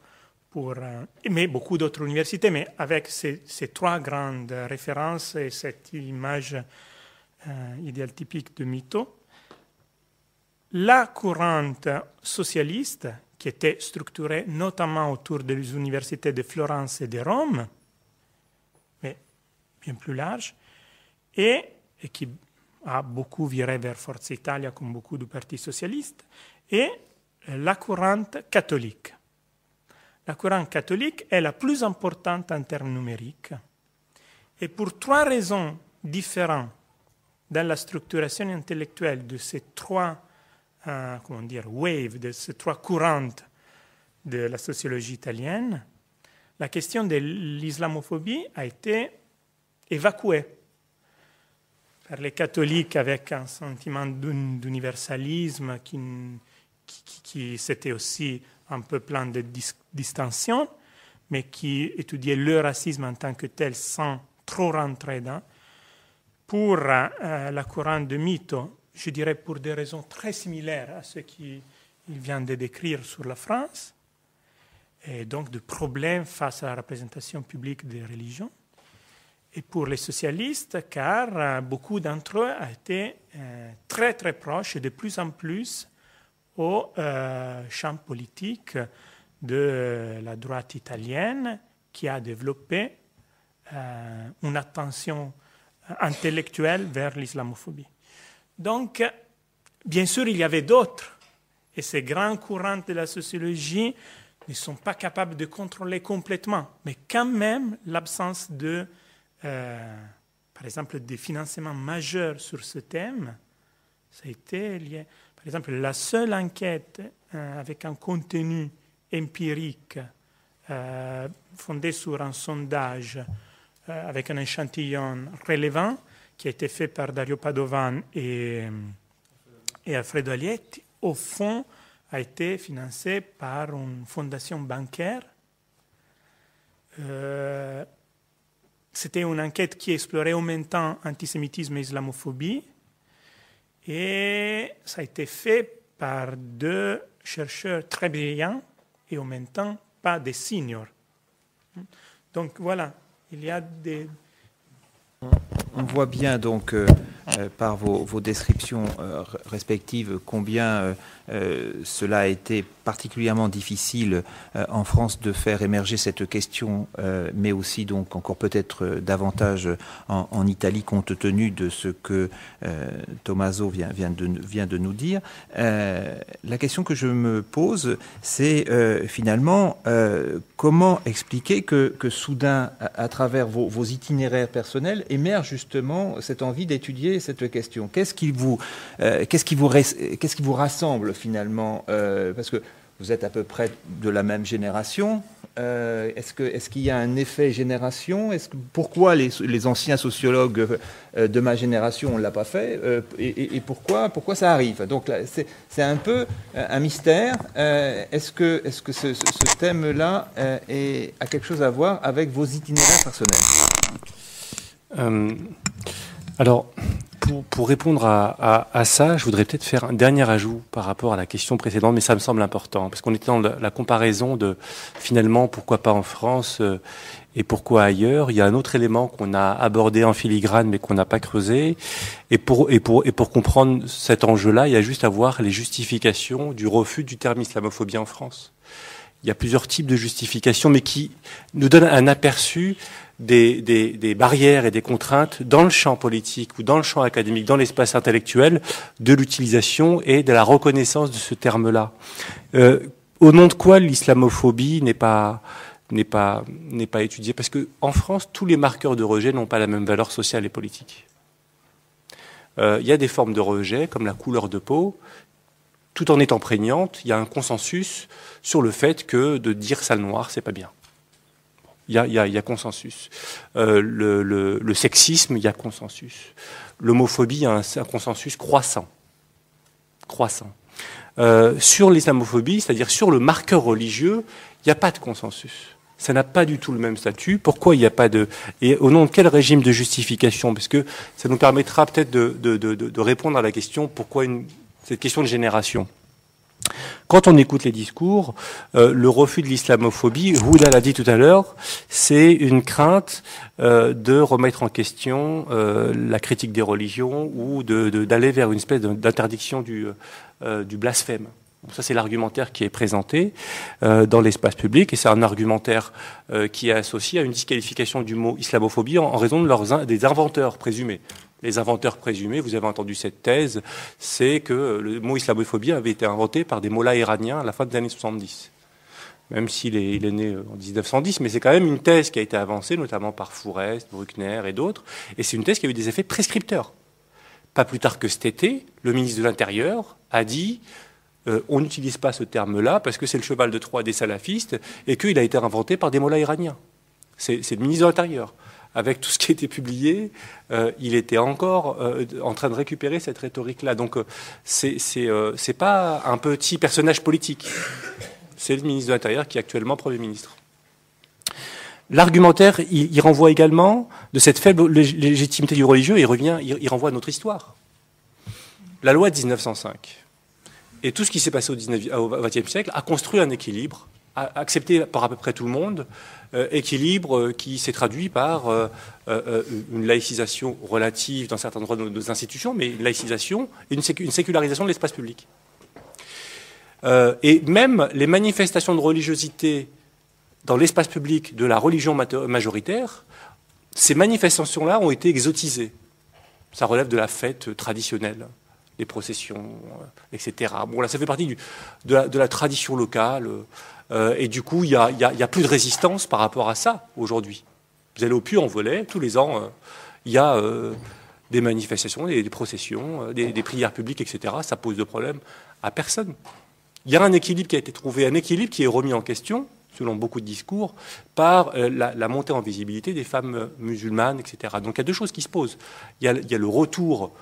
pour, euh, mais beaucoup d'autres universités, mais avec ces, trois grandes références et cette image euh, typique de Mito, la courante socialiste, qui était structurée notamment autour des universités de Florence et de Rome, mais bien plus large, et qui a beaucoup viré vers Forza Italia, comme beaucoup du Parti socialiste, et la courante catholique. La courante catholique est la plus importante en termes numériques. Et pour trois raisons différentes dans la structuration intellectuelle de ces trois euh, comment dire, waves, de ces trois courantes de la sociologie italienne, la question de l'islamophobie a été évacuée les catholiques avec un sentiment d'universalisme qui, qui, qui c'était aussi un peu plein de dis mais qui étudiait le racisme en tant que tel sans trop rentrer dans. Pour euh, la courante de Mito, je dirais pour des raisons très similaires à ce qu'il vient de décrire sur la France, et donc de problèmes face à la représentation publique des religions. Et pour les socialistes, car euh, beaucoup d'entre eux ont été euh, très très proches de plus en plus au euh, champ politique de la droite italienne qui a développé euh, une attention intellectuelle vers l'islamophobie. Donc, bien sûr, il y avait d'autres, et ces grands courants de la sociologie ne sont pas capables de contrôler complètement, mais quand même, l'absence de, euh, par exemple, des financements majeurs sur ce thème, ça a été lié. Par exemple, la seule enquête euh, avec un contenu empirique euh, fondé sur un sondage euh, avec un échantillon relevant qui a été fait par Dario Padovan et, et Alfredo Alietti, au fond, a été financé par une fondation bancaire. C'était une enquête qui explorait en même temps antisémitisme et islamophobie. Et ça a été fait par deux chercheurs très brillants et en même temps pas des seniors. Donc voilà, il y a des... On voit bien donc euh, euh, par vos, descriptions euh, respectives combien cela a été particulièrement difficile en France de faire émerger cette question, mais aussi donc encore peut-être davantage en, Italie compte tenu de ce que Tommaso vient, vient, de, vient de nous dire. la question que je me pose, c'est finalement comment expliquer que, que soudain, à, à travers vos, vos, itinéraires personnels, émerge justement cette envie d'étudier cette question. Qu'est-ce qui vous, vous rassemble finalement euh, Parce que vous êtes à peu près de la même génération. Euh, est-ce qu'il y a un effet génération? Est -ce que, Pourquoi les, anciens sociologues euh, de ma génération ne l'a pas fait euh, et, pourquoi, ça arrive? Donc c'est un peu un mystère. Euh, est-ce que, -ce, thème-là euh, a quelque chose à voir avec vos itinéraires personnels? Alors, pour, pour, répondre à, à, à, ça, je voudrais peut-être faire un dernier ajout par rapport à la question précédente, mais ça me semble important, parce qu'on était dans la, la, comparaison de finalement pourquoi pas en France euh, et pourquoi ailleurs. Il y a un autre élément qu'on a abordé en filigrane, mais qu'on n'a pas creusé. Et pour, et, pour, et pour comprendre cet enjeu-là, il y a juste à voir les justifications du refus du terme islamophobie en France. Il y a plusieurs types de justifications, mais qui nous donnent un aperçu des, barrières et des contraintes dans le champ politique ou dans le champ académique, dans l'espace intellectuel, de l'utilisation et de la reconnaissance de ce terme-là. Euh, au nom de quoi l'islamophobie n'est pas n'est pas n'est pas étudiée? Parce que en France, tous les marqueurs de rejet n'ont pas la même valeur sociale et politique. Euh, il y a des formes de rejet, comme la couleur de peau, tout en étant prégnante. Il y a un consensus sur le fait que de dire sale noir, c'est pas bien. Il y a, y, y a, consensus. Euh, le, le, le, sexisme, il y a consensus. L'homophobie, il y a un, un, consensus croissant. Croissant. Euh, sur l'islamophobie, c'est-à-dire sur le marqueur religieux, il n'y a pas de consensus. Ça n'a pas du tout le même statut. Pourquoi il n'y a pas de... Et au nom de quel régime de justification? Parce que ça nous permettra peut-être de, de, de, de, répondre à la question pourquoi une... cette question de génération. Quand on écoute les discours, euh, le refus de l'islamophobie, Houda l'a dit tout à l'heure, c'est une crainte euh, de remettre en question euh, la critique des religions ou d'aller vers une espèce d'interdiction du, blasphème. Ça, c'est l'argumentaire qui est présenté dans l'espace public, et c'est un argumentaire qui est associé à une disqualification du mot islamophobie en, en raison de leurs, des inventeurs présumés les inventeurs présumés, vous avez entendu cette thèse, c'est que le mot islamophobie avait été inventé par des mollahs iraniens à la fin des années 70. Même s'il est, né en 1910, mais c'est quand même une thèse qui a été avancée, notamment par Fourest, Bruckner et d'autres, et c'est une thèse qui a eu des effets prescripteurs. Pas plus tard que cet été, le ministre de l'Intérieur a dit euh, on n'utilise pas ce terme-là parce que c'est le cheval de Troie des salafistes et qu'il a été inventé par des mollahs iraniens. C'est le ministre de l'Intérieur avec tout ce qui a été publié, euh, il était encore euh, en train de récupérer cette rhétorique-là. Donc, euh, c'est n'est pas un petit personnage politique. C'est le ministre de l'Intérieur qui est actuellement Premier ministre. L'argumentaire, il, renvoie également de cette faible légitimité du religieux, il, revient, il, renvoie à notre histoire. La loi de 1905 et tout ce qui s'est passé au, XXe siècle a construit un équilibre accepté par à peu près tout le monde, euh, équilibre euh, qui s'est traduit par euh, une laïcisation relative dans certains endroits de nos institutions, mais une laïcisation et une, sécularisation de l'espace public. et même les manifestations de religiosité dans l'espace public de la religion majoritaire, ces manifestations-là ont été exotisées. Ça relève de la fête traditionnelle, les processions, etc. Bon, là, ça fait partie de, la, tradition locale. Euh, et du coup, il n'y a, plus de résistance par rapport à ça aujourd'hui. Vous allez au Puy-en-Velay, tous les ans, euh, il y a euh, des manifestations, des, processions, des, prières publiques, etc. Ça pose de problème à personne. Il y a un équilibre qui a été trouvé, un équilibre qui est remis en question, selon beaucoup de discours, par la, montée en visibilité des femmes musulmanes, etc. Donc il y a deux choses qui se posent. Il y a, le retour,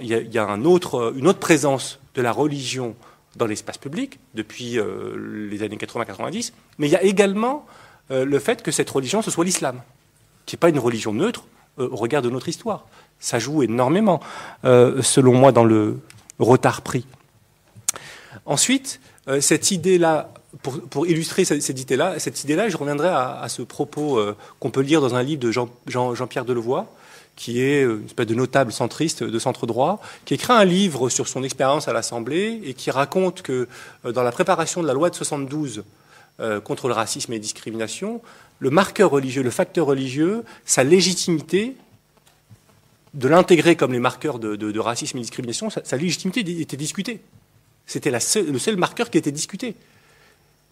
il, y a, une autre présence de la religion dans l'espace public depuis euh, les années 80-90, mais il y a également euh, le fait que cette religion, ce soit l'islam, qui n'est pas une religion neutre euh, au regard de notre histoire. Ça joue énormément, selon moi, dans le retard pris. Ensuite, cette idée-là, pour, illustrer cette, idée-là, cette idée-là, je reviendrai à, ce propos qu'on peut lire dans un livre de Jean, Jean, Jean-Pierre Delevoye, qui est une espèce de notable centriste de centre droit, qui écrit un livre sur son expérience à l'Assemblée et qui raconte que euh, dans la préparation de la loi de 72 euh, contre le racisme et la discrimination, le marqueur religieux, le facteur religieux, sa légitimité, de l'intégrer comme les marqueurs de, racisme et discrimination, sa, légitimité était discutée. C'était le seul marqueur qui était discuté.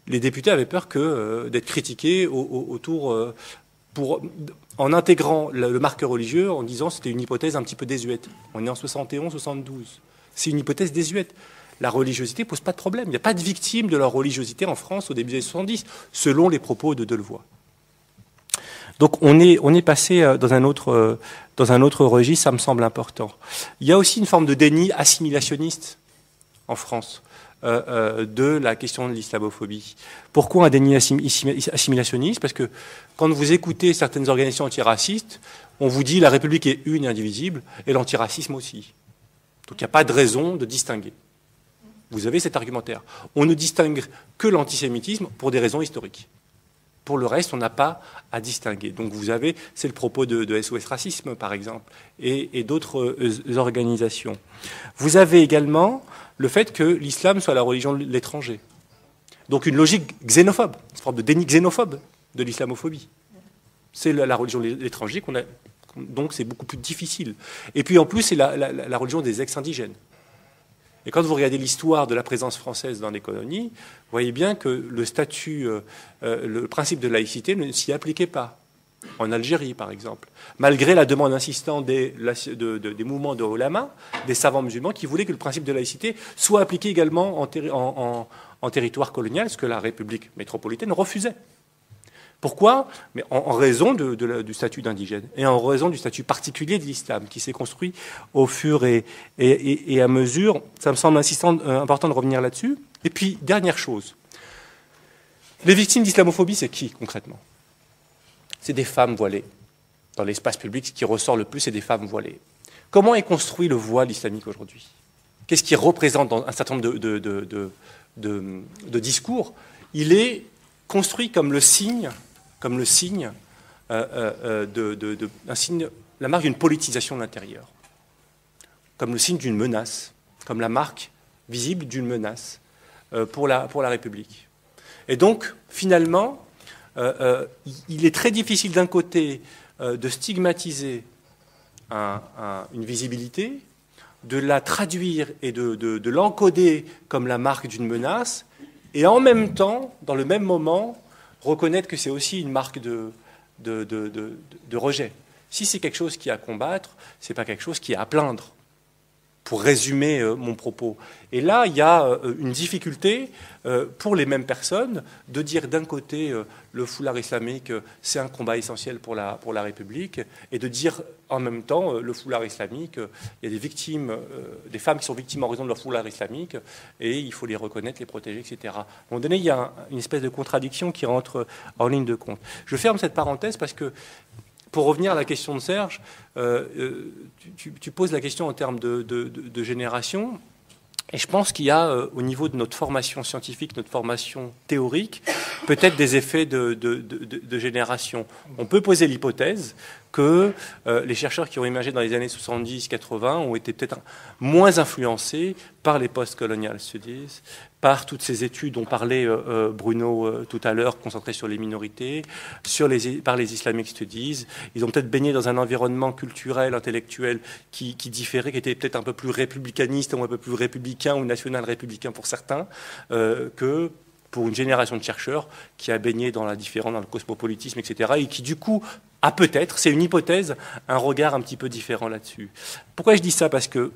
Les députés avaient peur euh, d'être critiqués autour en intégrant le, marqueur religieux, en disant c'était une hypothèse un petit peu désuète. On est en 71, 72. C'est une hypothèse désuète. La religiosité pose pas de problème. Il n'y a pas de victime de la religiosité en France au début des années 70, selon les propos de Delevoye. Donc on est, on est passé euh, dans un, autre, euh, dans un autre registre, ça me semble important. Il y a aussi une forme de déni assimilationniste en France. Euh, euh, de la question de l'islamophobie. Pourquoi un déni assimilationniste? Parce que quand vous écoutez certaines organisations antiracistes, on vous dit la République est une et indivisible, et l'antiracisme aussi. Donc il n'y a pas de raison de distinguer. Vous avez cet argumentaire. On ne distingue que l'antisémitisme pour des raisons historiques. Pour le reste, on n'a pas à distinguer. Donc vous avez, c'est le propos de, SOS Racisme, par exemple, et d'autres euh, organisations. Vous avez également le fait que l'islam soit la religion de l'étranger. Donc une logique xénophobe, une forme de déni xénophobe de l'islamophobie. C'est la, religion de l'étranger qu'on a, donc c'est beaucoup plus difficile. Et puis en plus, c'est la, religion des ex-indigènes. Et quand vous regardez l'histoire de la présence française dans les colonies, vous voyez bien que le statut, euh, euh, le principe de laïcité ne s'y appliquait pas en Algérie par exemple, malgré la demande insistante des, mouvements de ulama, des savants musulmans qui voulaient que le principe de laïcité soit appliqué également en, territoire colonial, ce que la République métropolitaine refusait. Pourquoi? Mais en, raison du statut d'indigène et en raison du statut particulier de l'islam qui s'est construit au fur et, à mesure. Ça me semble euh, important de revenir là-dessus. Et puis, dernière chose. Les victimes d'islamophobie, c'est qui concrètement? C'est des femmes voilées. Dans l'espace public, ce qui ressort le plus, c'est des femmes voilées. Comment est construit le voile islamique aujourd'hui? Qu'est-ce qu'il représente dans un certain nombre de, discours, il est construit comme le signe, comme le signe, de, signe la marque d'une politisation de l'intérieur, comme le signe d'une menace, comme la marque visible d'une menace pour la, pour la République. Et donc, finalement, il est très difficile d'un côté de stigmatiser une visibilité, de la traduire et de, l'encoder comme la marque d'une menace, et en même temps, dans le même moment, reconnaître que c'est aussi une marque de, rejet. Si c'est quelque chose qui est à combattre, ce n'est pas quelque chose qui est à plaindre pour résumer euh, mon propos. Et là, il y a euh, une difficulté euh, pour les mêmes personnes de dire d'un côté le foulard islamique, c'est un combat essentiel pour la, pour la République, et de dire en même temps le foulard islamique, il y a des victimes, des femmes qui sont victimes en raison de leur foulard islamique, et il faut les reconnaître, les protéger, etc. À un moment donné, il y a une espèce de contradiction qui rentre en ligne de compte. Je ferme cette parenthèse parce que pour revenir à la question de Serge, euh, euh, tu, poses la question en termes de, génération. Et je pense qu'il y a, euh, au niveau de notre formation scientifique, notre formation théorique, peut-être des effets de, génération. On peut poser l'hypothèse que les chercheurs qui ont émergé dans les années 70-80 ont été peut-être moins influencés par les post-colonial studies, par toutes ces études dont parlait euh, euh, Bruno euh, tout à l'heure, concentrées sur les minorités, sur les, par les Islamic Studies. Ils ont peut-être baigné dans un environnement culturel, intellectuel qui, différait, qui était peut-être un peu plus républicaniste ou un peu plus républicain ou national-républicain pour certains, que pour une génération de chercheurs qui a baigné dans la différence, dans le cosmopolitisme, etc., et qui du coup a peut-être, c'est une hypothèse, un regard un petit peu différent là-dessus. Pourquoi je dis ça? Parce que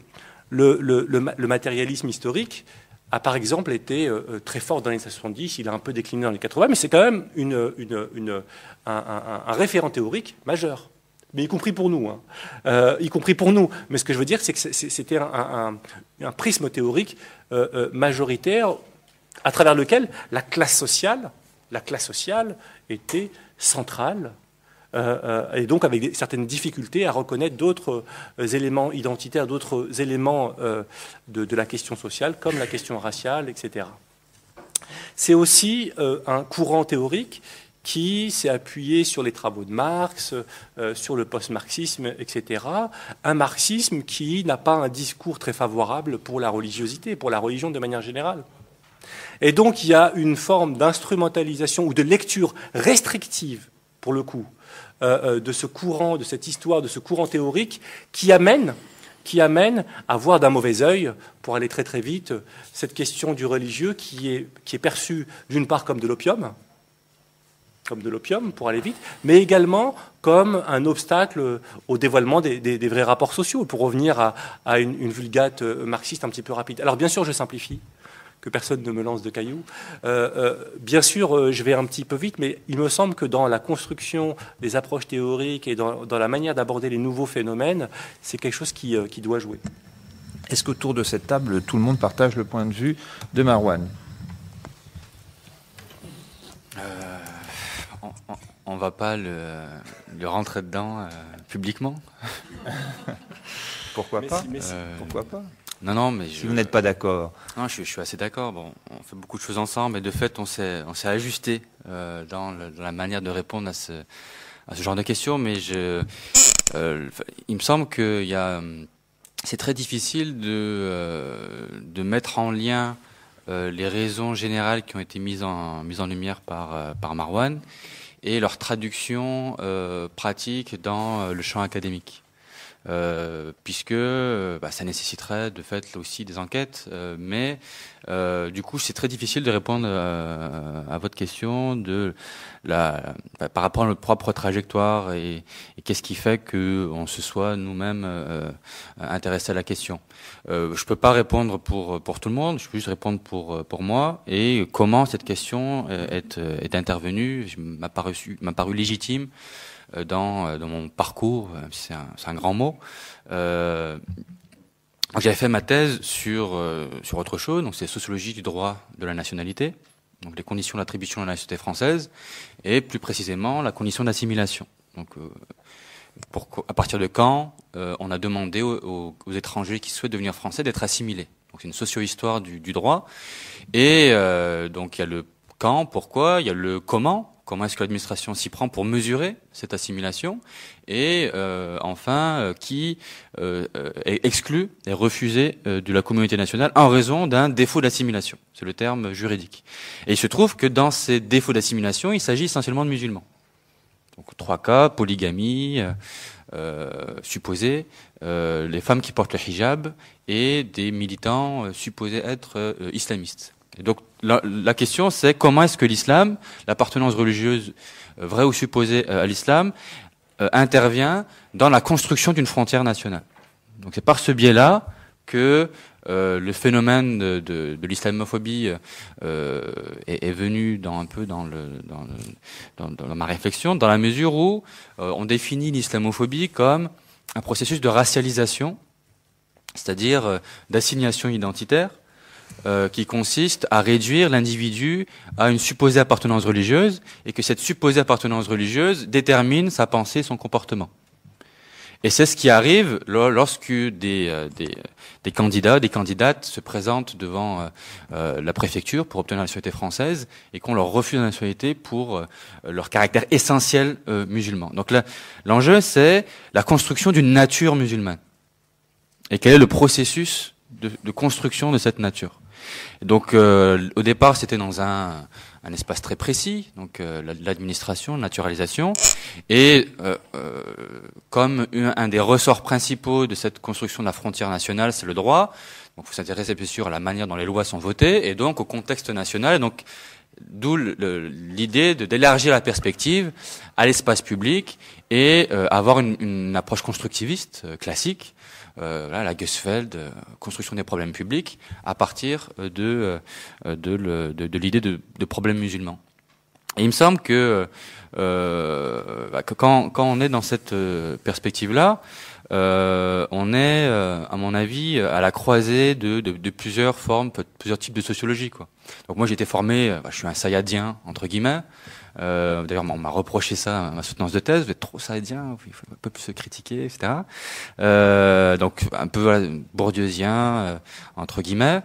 le, matérialisme historique, a par exemple été euh, euh, très fort dans les années 70, il a un peu décliné dans les 80, mais c'est quand même un, référent théorique majeur. Mais y compris pour nous, hein. euh, y compris pour nous. Mais ce que je veux dire, c'est que c'était un, prisme théorique majoritaire à travers lequel la classe sociale, la classe sociale était centrale et donc avec certaines difficultés à reconnaître d'autres euh, éléments identitaires, d'autres éléments de, la question sociale, comme la question raciale, etc. C'est aussi un courant théorique qui s'est appuyé sur les travaux de Marx, sur le post-marxisme, etc. Un marxisme qui n'a pas un discours très favorable pour la religiosité, pour la religion de manière générale. Et donc il y a une forme d'instrumentalisation ou de lecture restrictive, pour le coup, euh, euh, de ce courant, de cette histoire, de ce courant théorique qui amène, qui amène à voir d'un mauvais œil, pour aller très très vite, cette question du religieux qui est, perçue d'une part comme de l'opium, comme de l'opium pour aller vite, mais également comme un obstacle au dévoilement des, vrais rapports sociaux, pour revenir à, une, vulgate marxiste un petit peu rapide. Alors bien sûr, je simplifie, que personne ne me lance de cailloux. Euh, euh, bien sûr, euh, je vais un petit peu vite, mais il me semble que dans la construction des approches théoriques et dans, la manière d'aborder les nouveaux phénomènes, c'est quelque chose qui, doit jouer. Est-ce qu'autour de cette table, tout le monde partage le point de vue de Marwan? On ne va pas le, rentrer dedans publiquement. Pourquoi pas? Pourquoi pas? Non, non, mais si vous n'êtes pas d'accord. Non, je, suis assez d'accord. Bon, on fait beaucoup de choses ensemble, et de fait, on s'est, on s'est ajusté euh, dans, la manière de répondre à ce, à ce genre de questions. Mais je, euh, il me semble que y a, c'est très difficile de, euh, de mettre en lien euh, les raisons générales qui ont été mises en, mises en lumière par, euh, par Marwan et leur traduction pratique dans le champ académique. Euh, puisque euh, bah, ça nécessiterait de fait aussi des enquêtes, euh, mais du coup c'est très difficile de répondre à votre question de la, bah, par rapport à notre propre trajectoire et, qu'est-ce qui fait qu'on se soit nous-mêmes intéressé à la question. je peux pas répondre pour pour tout le monde, je peux juste répondre pour pour moi. Et comment cette question est, est intervenue? M'a paru paru légitime euh, dans, euh, dans mon parcours, c'est un, un, grand mot. Euh, j'avais fait ma thèse sur, sur autre chose, donc c'est sociologie du droit de la nationalité, donc les conditions d'attribution de la nationalité française, et plus précisément la condition d'assimilation. Donc, pour, à partir de quand on a demandé aux, aux, étrangers qui souhaitent devenir français d'être assimilés Donc c'est une socio-histoire du, du, droit. Et euh, donc il y a le quand, pourquoi, il y a le comment, comment est-ce que l'administration s'y prend pour mesurer cette assimilation, et euh, enfin euh, qui euh, est exclu et refusé de la communauté nationale en raison d'un défaut d'assimilation. C'est le terme juridique. Et il se trouve que dans ces défauts d'assimilation, il s'agit essentiellement de musulmans. Donc trois cas polygamie. Euh, supposés, euh, les femmes qui portent le hijab et des militants supposés être islamistes. Donc la, la question c'est comment est-ce que l'islam, l'appartenance religieuse euh, vraie ou supposée euh, à l'islam, euh, intervient dans la construction d'une frontière nationale. Donc c'est par ce biais-là que euh, le phénomène de, de, de l'islamophobie euh, est, est, venu dans un peu dans, le, dans, le, dans, dans ma réflexion, dans la mesure où euh, on définit l'islamophobie comme un processus de racialisation, c'est-à-dire d'assignation identitaire, euh, qui consiste à réduire l'individu à une supposée appartenance religieuse et que cette supposée appartenance religieuse détermine sa pensée, son comportement. Et c'est ce qui arrive lorsque des, euh, des, des, candidats, des candidates se présentent devant euh, euh, la préfecture pour obtenir la nationalité française et qu'on leur refuse la nationalité pour euh, leur caractère essentiel euh, musulman. Donc l'enjeu, c'est la construction d'une nature musulmane. Et quel est le processus de, de construction de cette nature? Donc euh, au départ, c'était dans un, un, espace très précis, donc euh, l'administration, naturalisation, et euh, euh comme un, des ressorts principaux de cette construction de la frontière nationale, c'est le droit. Donc, il faut s'intéresser bien sûr à la manière dont les lois sont votées et donc au contexte national. Donc, d'où l'idée d'élargir la perspective à l'espace public et euh, avoir une, une, approche constructiviste classique euh, là, la Gusfeld, euh, construction des problèmes publics, à partir euh, de, de, de, l'idée de, de, problèmes musulmans. Et il me semble que, bah, que quand, quand, on est dans cette perspective-là, euh, on est, euh, à mon avis, à la croisée de, de, de, plusieurs formes, plusieurs types de sociologie. Quoi. Donc moi, j'ai été formé, bah, je suis un sayadien entre guillemets. Euh, D'ailleurs, on m'a reproché ça ma soutenance de thèse. Vous êtes trop sayadien, il faut un peu plus se critiquer, etc. Euh, donc un peu voilà, bourdieusien euh, entre guillemets.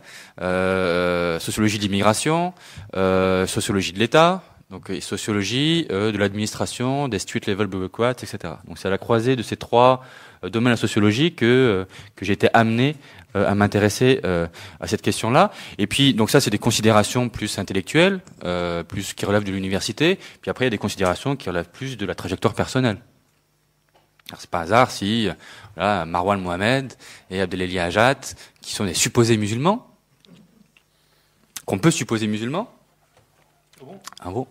sociologie de l'immigration, sociologie de l'État donc sociologie euh, de l'administration, des street level bureaucrats, etc. Donc c'est à la croisée de ces trois euh, domaines de la sociologie que euh, que j'ai été amené à m'intéresser à cette question-là. Et puis donc ça c'est des considérations plus intellectuelles, plus qui relèvent de l'université. Puis après il y a des considérations qui relèvent plus de la trajectoire personnelle. Alors c'est pas hasard si voilà, Marwan Mohamed et Abdelali Ajat, qui sont des supposés musulmans, qu'on peut supposer musulmans, ah bon?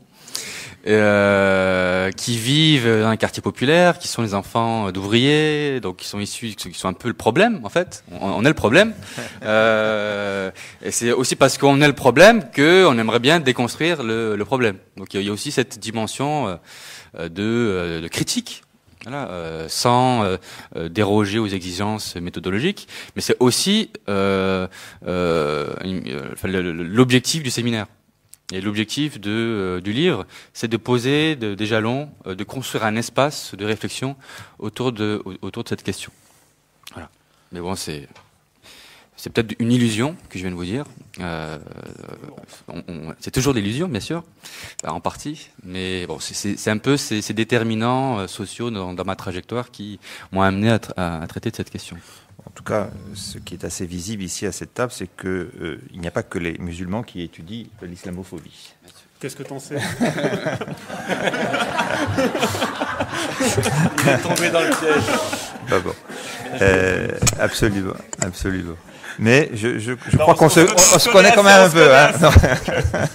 Euh, qui vivent dans un quartier populaire, qui sont les enfants d'ouvriers, donc qui sont issus, qui sont un peu le problème en fait. On, on est le problème. *laughs* Euh, et c'est aussi parce qu'on est le problème que on aimerait bien déconstruire le, le problème. Donc il y, a aussi cette dimension euh, de, euh, de critique. Voilà, euh, sans euh, déroger aux exigences méthodologiques, mais c'est aussi l'objectif du séminaire. Et l'objectif euh, du livre, c'est de poser de, des jalons, euh, de construire un espace de réflexion autour de, autour de cette question. Voilà. Mais bon, c'est c'est peut-être une illusion que je viens de vous dire. Euh, c'est toujours l'illusion, bien sûr, en partie. Mais bon, c'est un peu ces, ces déterminants euh, sociaux dans, dans, ma trajectoire qui m'ont amené à, traiter de cette question. En tout cas, ce qui est assez visible ici à cette table, c'est qu'il euh, n'y a pas que les musulmans qui étudient l'islamophobie. Qu'est-ce que t'en sais? *laughs* Il est tombé dans le piège. Pas bon. Euh, absolument, absolument. Mais je, je, je non, crois qu'on se, on, on se connaît quand même un peu. Hein *laughs*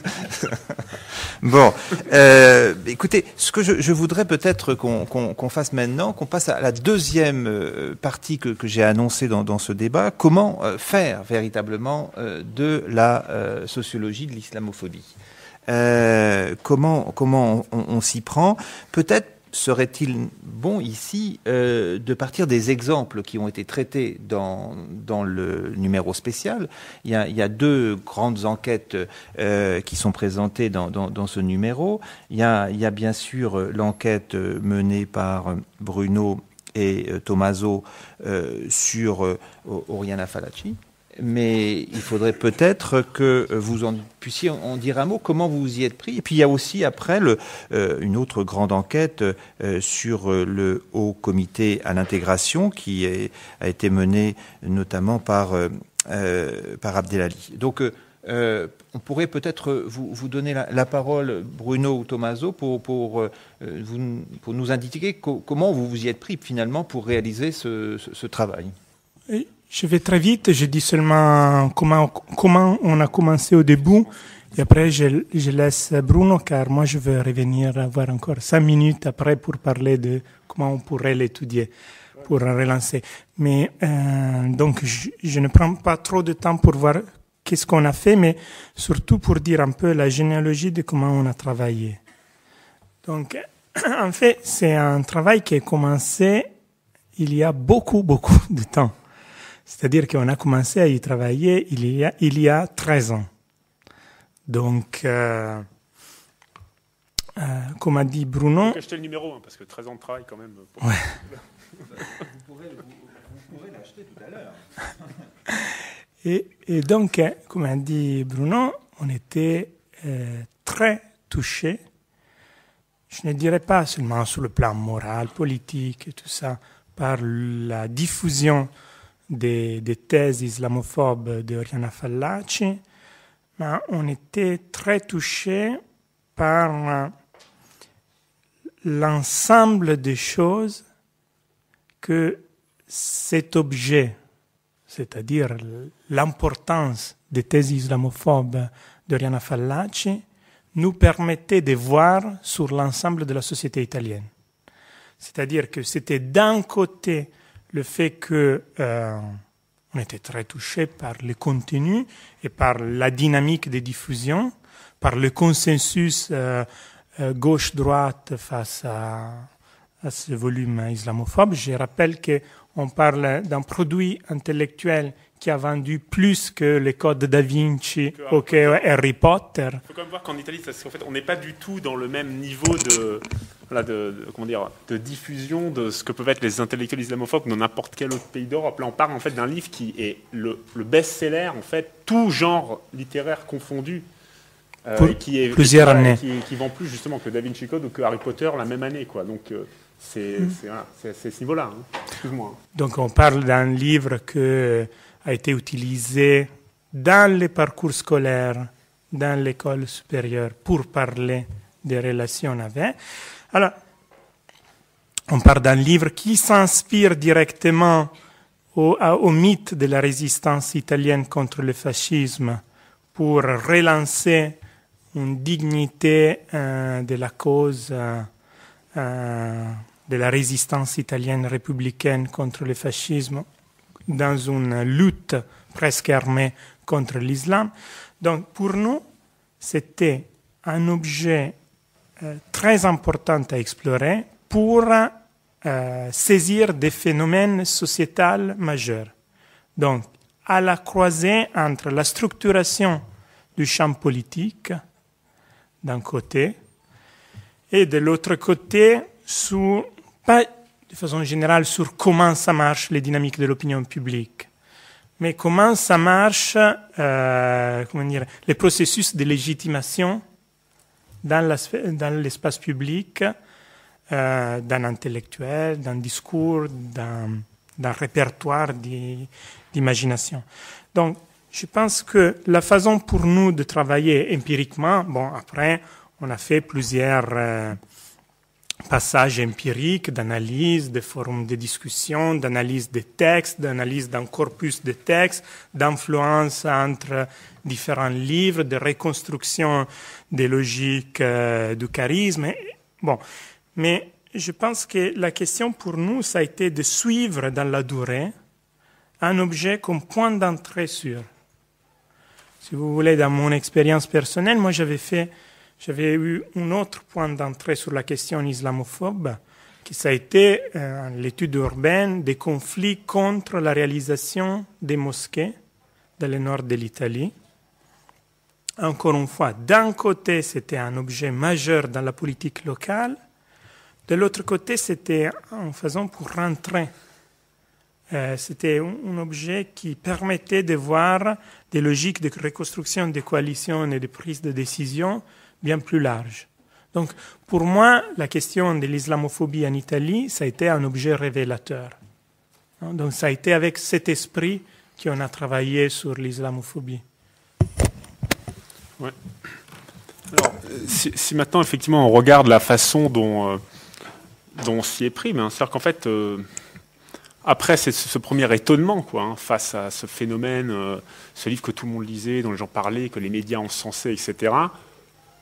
Bon, euh, écoutez, ce que je, je voudrais peut-être qu'on qu qu fasse maintenant, qu'on passe à la deuxième euh, partie que, que j'ai annoncée dans, dans, ce débat, comment euh, faire véritablement euh, de la sociologie de l'islamophobie? Euh, comment comment on, on s'y prend? Peut-être serait-il bon ici euh, de partir des exemples qui ont été traités dans, le numéro spécial? Il y, a, deux grandes enquêtes euh, qui sont présentées dans, ce numéro. Il y a, bien sûr l'enquête menée par Bruno et euh, Tommaso sur euh, Oriana Falaci. Mais il faudrait peut-être que vous puissiez en dire un mot, comment vous vous y êtes pris. Et puis il y a aussi après euh, une autre grande enquête euh, sur le Haut Comité à l'intégration qui a été menée notamment par, euh, Abdelali. Donc on pourrait peut-être vous, donner la, parole, Bruno ou Tommaso, pour, pour, vous, pour nous indiquer co comment vous vous y êtes pris finalement pour réaliser ce, travail. Je vais très vite, je dis seulement comment, comment on a commencé au début, et après je, je, laisse Bruno, car moi je veux revenir avoir encore cinq minutes après pour parler de comment on pourrait l'étudier, pour relancer. Mais euh, donc je, je, ne prends pas trop de temps pour voir qu'est-ce qu'on a fait, mais surtout pour dire un peu la généalogie de comment on a travaillé. Donc *clears throat* en fait, c'est un travail qui a commencé il y a beaucoup, beaucoup de temps. C'est-à-dire qu'on a commencé à y travailler il y a, il y a 13 ans. Donc, euh, euh, comme a dit Bruno. acheter le numéro, hein, parce que 13 ans de travail quand même. Pour... Ouais. vous pourrez, l'acheter tout à l'heure. *laughs* et, et, donc, comme a dit Bruno, on était euh, très touchés. Je ne dirais pas seulement sur le plan moral, politique et tout ça, par la diffusion des, des, thèses islamophobes de Oriana Fallaci, mais on était très touchés par l'ensemble des choses que cet objet, c'est-à-dire l'importance des thèses islamophobes d'Oriana Fallaci, nous permettait de voir sur l'ensemble de la société italienne. C'est-à-dire que c'était d'un côté le fait que euh, on était très touché par le contenu et par la dynamique de diffusion, par le consensus euh, euh, gauche-droite face à, à, ce volume islamophobe. Je rappelle qu'on parle d'un produit intellectuel qui a vendu plus que les codes da Vinci que ou que Harry Potter. Il faut quand même voir qu'en Italie, parce qu'en fait, on n'est pas du tout dans le même niveau de, voilà, de, de, comment dire, de diffusion de ce que peuvent être les intellectuels islamophobes dans n'importe quel autre pays d'Europe. Là, on parle en fait d'un livre qui est le, le best-seller, en fait, tout genre littéraire confondu. Euh, qui est, plusieurs années. Qui, qui, vend plus justement que Da Vinci Code ou que Harry Potter la même année. Quoi. Donc, euh, c'est mmh. voilà, ce niveau-là. Hein. Excuse-moi. Donc, on parle d'un livre que a été utilisé dans les parcours scolaires, dans l'école supérieure, pour parler des relations avec. Alors, on parle d'un livre qui s'inspire directement au, au, mythe de la résistance italienne contre le fascisme pour relancer une dignité euh, de la cause euh, euh, de la résistance italienne républicaine contre le fascisme dans une lutte presque armée contre l'islam. Donc pour nous, c'était un objet euh, très important à explorer pour euh, saisir des phénomènes sociétals majeurs. Donc, à la croisée entre la structuration du champ politique, d'un côté, et de l'autre côté, sous, pas de façon générale sur comment ça marche les dynamiques de l'opinion publique, mais comment ça marche euh, comment dire, les processus de légitimation dans l'espace public, euh, d'un intellectuel, d'un discours, d'un répertoire d'imagination. Donc, je pense que la façon pour nous de travailler empiriquement, bon, après, on a fait plusieurs euh, passages empiriques d'analyse, de forums de discussion, d'analyse des textes, d'analyse d'un corpus de textes, d'influence entre différents livres, de reconstruction des logiques euh, du charisme. Bon, mais je pense que la question pour nous, ça a été de suivre dans la durée un objet comme point d'entrée sûr. Si vous voulez, dans mon expérience personnelle, moi j'avais fait j'avais eu un autre point d'entrée sur la question islamophobe, qui ça a été euh, l'étude urbaine des conflits contre la réalisation des mosquées dans le nord de l'Italie. Encore une fois, d'un côté, c'était un objet majeur dans la politique locale, de l'autre côté, c'était en faisant pour rentrer Euh, C'était un, un objet qui permettait de voir des logiques de reconstruction des coalitions et de prise de décision bien plus larges. Donc, pour moi, la question de l'islamophobie en Italie, ça a été un objet révélateur. Hein, Donc, ça a été avec cet esprit qu'on a travaillé sur l'islamophobie. Alors, si, maintenant, effectivement, on regarde la façon dont, euh, on s'y est pris, ben, c'est-à-dire qu'en fait, euh, après ce, premier étonnement quoi, hein, face à ce phénomène, euh, ce livre que tout le monde lisait, dont les gens parlaient, que les médias encensaient, etc.,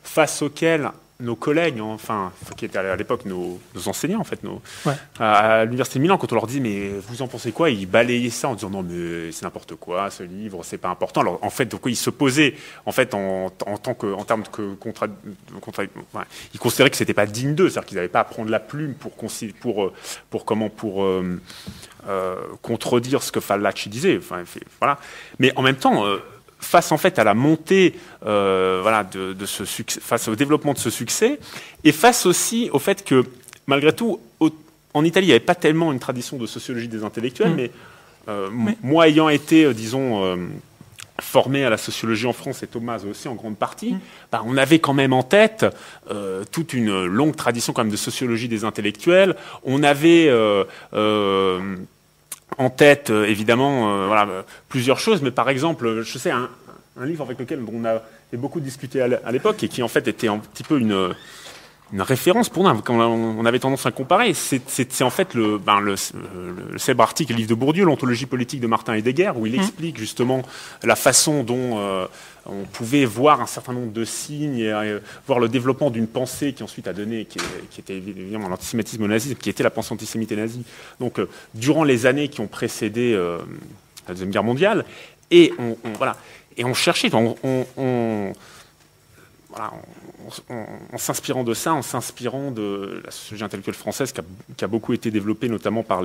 face auquel nos collègues, enfin, qui étaient à l'époque nos, nos enseignants, en fait, nos, Ouais. à, l'université de Milan, quand on leur dit mais vous en pensez quoi, ils balayaient ça en disant non mais c'est n'importe quoi, ce livre, c'est pas important. Alors en fait, donc ils se posaient en fait en, en tant que en termes de contrat, de contra- ouais, ils considéraient que c'était pas digne d'eux, c'est-à-dire qu'ils n'avaient pas à prendre la plume pour pour pour comment pour euh, euh, contredire ce que Fallaci disait. Enfin, voilà. Mais en même temps. euh, face en fait à la montée euh, voilà, de, de ce succès, face au développement de ce succès, et face aussi au fait que malgré tout, au- en Italie, il n'y avait pas tellement une tradition de sociologie des intellectuels, Mm. mais, euh, Mais- moi ayant été, euh, disons, formé à la sociologie en France et Thomas aussi en grande partie, Mm. bah, on avait quand même en tête euh, toute une longue tradition quand même de sociologie des intellectuels. On avait euh, euh, en tête euh, évidemment euh, voilà, euh, plusieurs choses, mais par exemple, je sais un, un livre avec lequel on a beaucoup discuté à l'époque et qui en fait était un petit peu une une référence pour nous, quand on avait tendance à comparer, c'est en fait le, ben, le, le, célèbre article, le livre de Bourdieu, l'ontologie politique de Martin Heidegger, où il explique justement la façon dont euh, on pouvait voir un certain nombre de signes et euh, voir le développement d'une pensée qui ensuite a donné, qui, était évidemment l'antisémitisme au nazisme, qui était la pensée antisémite et nazie. Donc, euh, durant les années qui ont précédé la Deuxième Guerre mondiale, et on, on- voilà, et on cherchait, on, on- on- en- s'inspirant de ça, en s'inspirant de la sociologie intellectuelle française qui a, beaucoup été développée notamment par,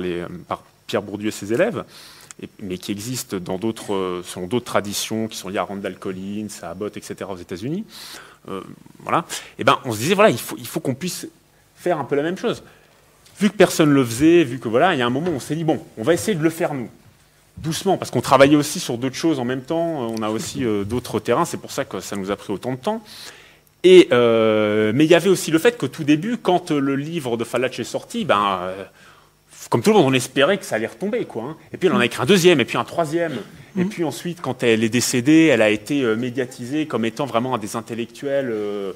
Pierre Bourdieu et ses élèves, mais qui existe dans d'autres, euh, selon d'autres traditions qui sont liées à Randall Collins, à Abbott, etc. aux États-Unis. Euh, voilà. Et ben, on se disait voilà, il faut, qu'on puisse faire un peu la même chose. Vu que personne ne le faisait, vu que voilà, il y a un moment où on s'est dit bon, on va essayer de le faire nous doucement, parce qu'on travaillait aussi sur d'autres choses en même temps. On a aussi euh, d'autres terrains, c'est pour ça que ça nous a pris autant de temps. Et, euh, mais il y avait aussi le fait qu'au tout début, quand le livre de Fallac est sorti, ben, euh, comme tout le monde, on espérait que ça allait retomber. Quoi, hein. Et puis elle en a écrit un deuxième, et puis un troisième. Et puis ensuite, quand elle est décédée, elle a été euh, médiatisée comme étant vraiment un des intellectuels. euh,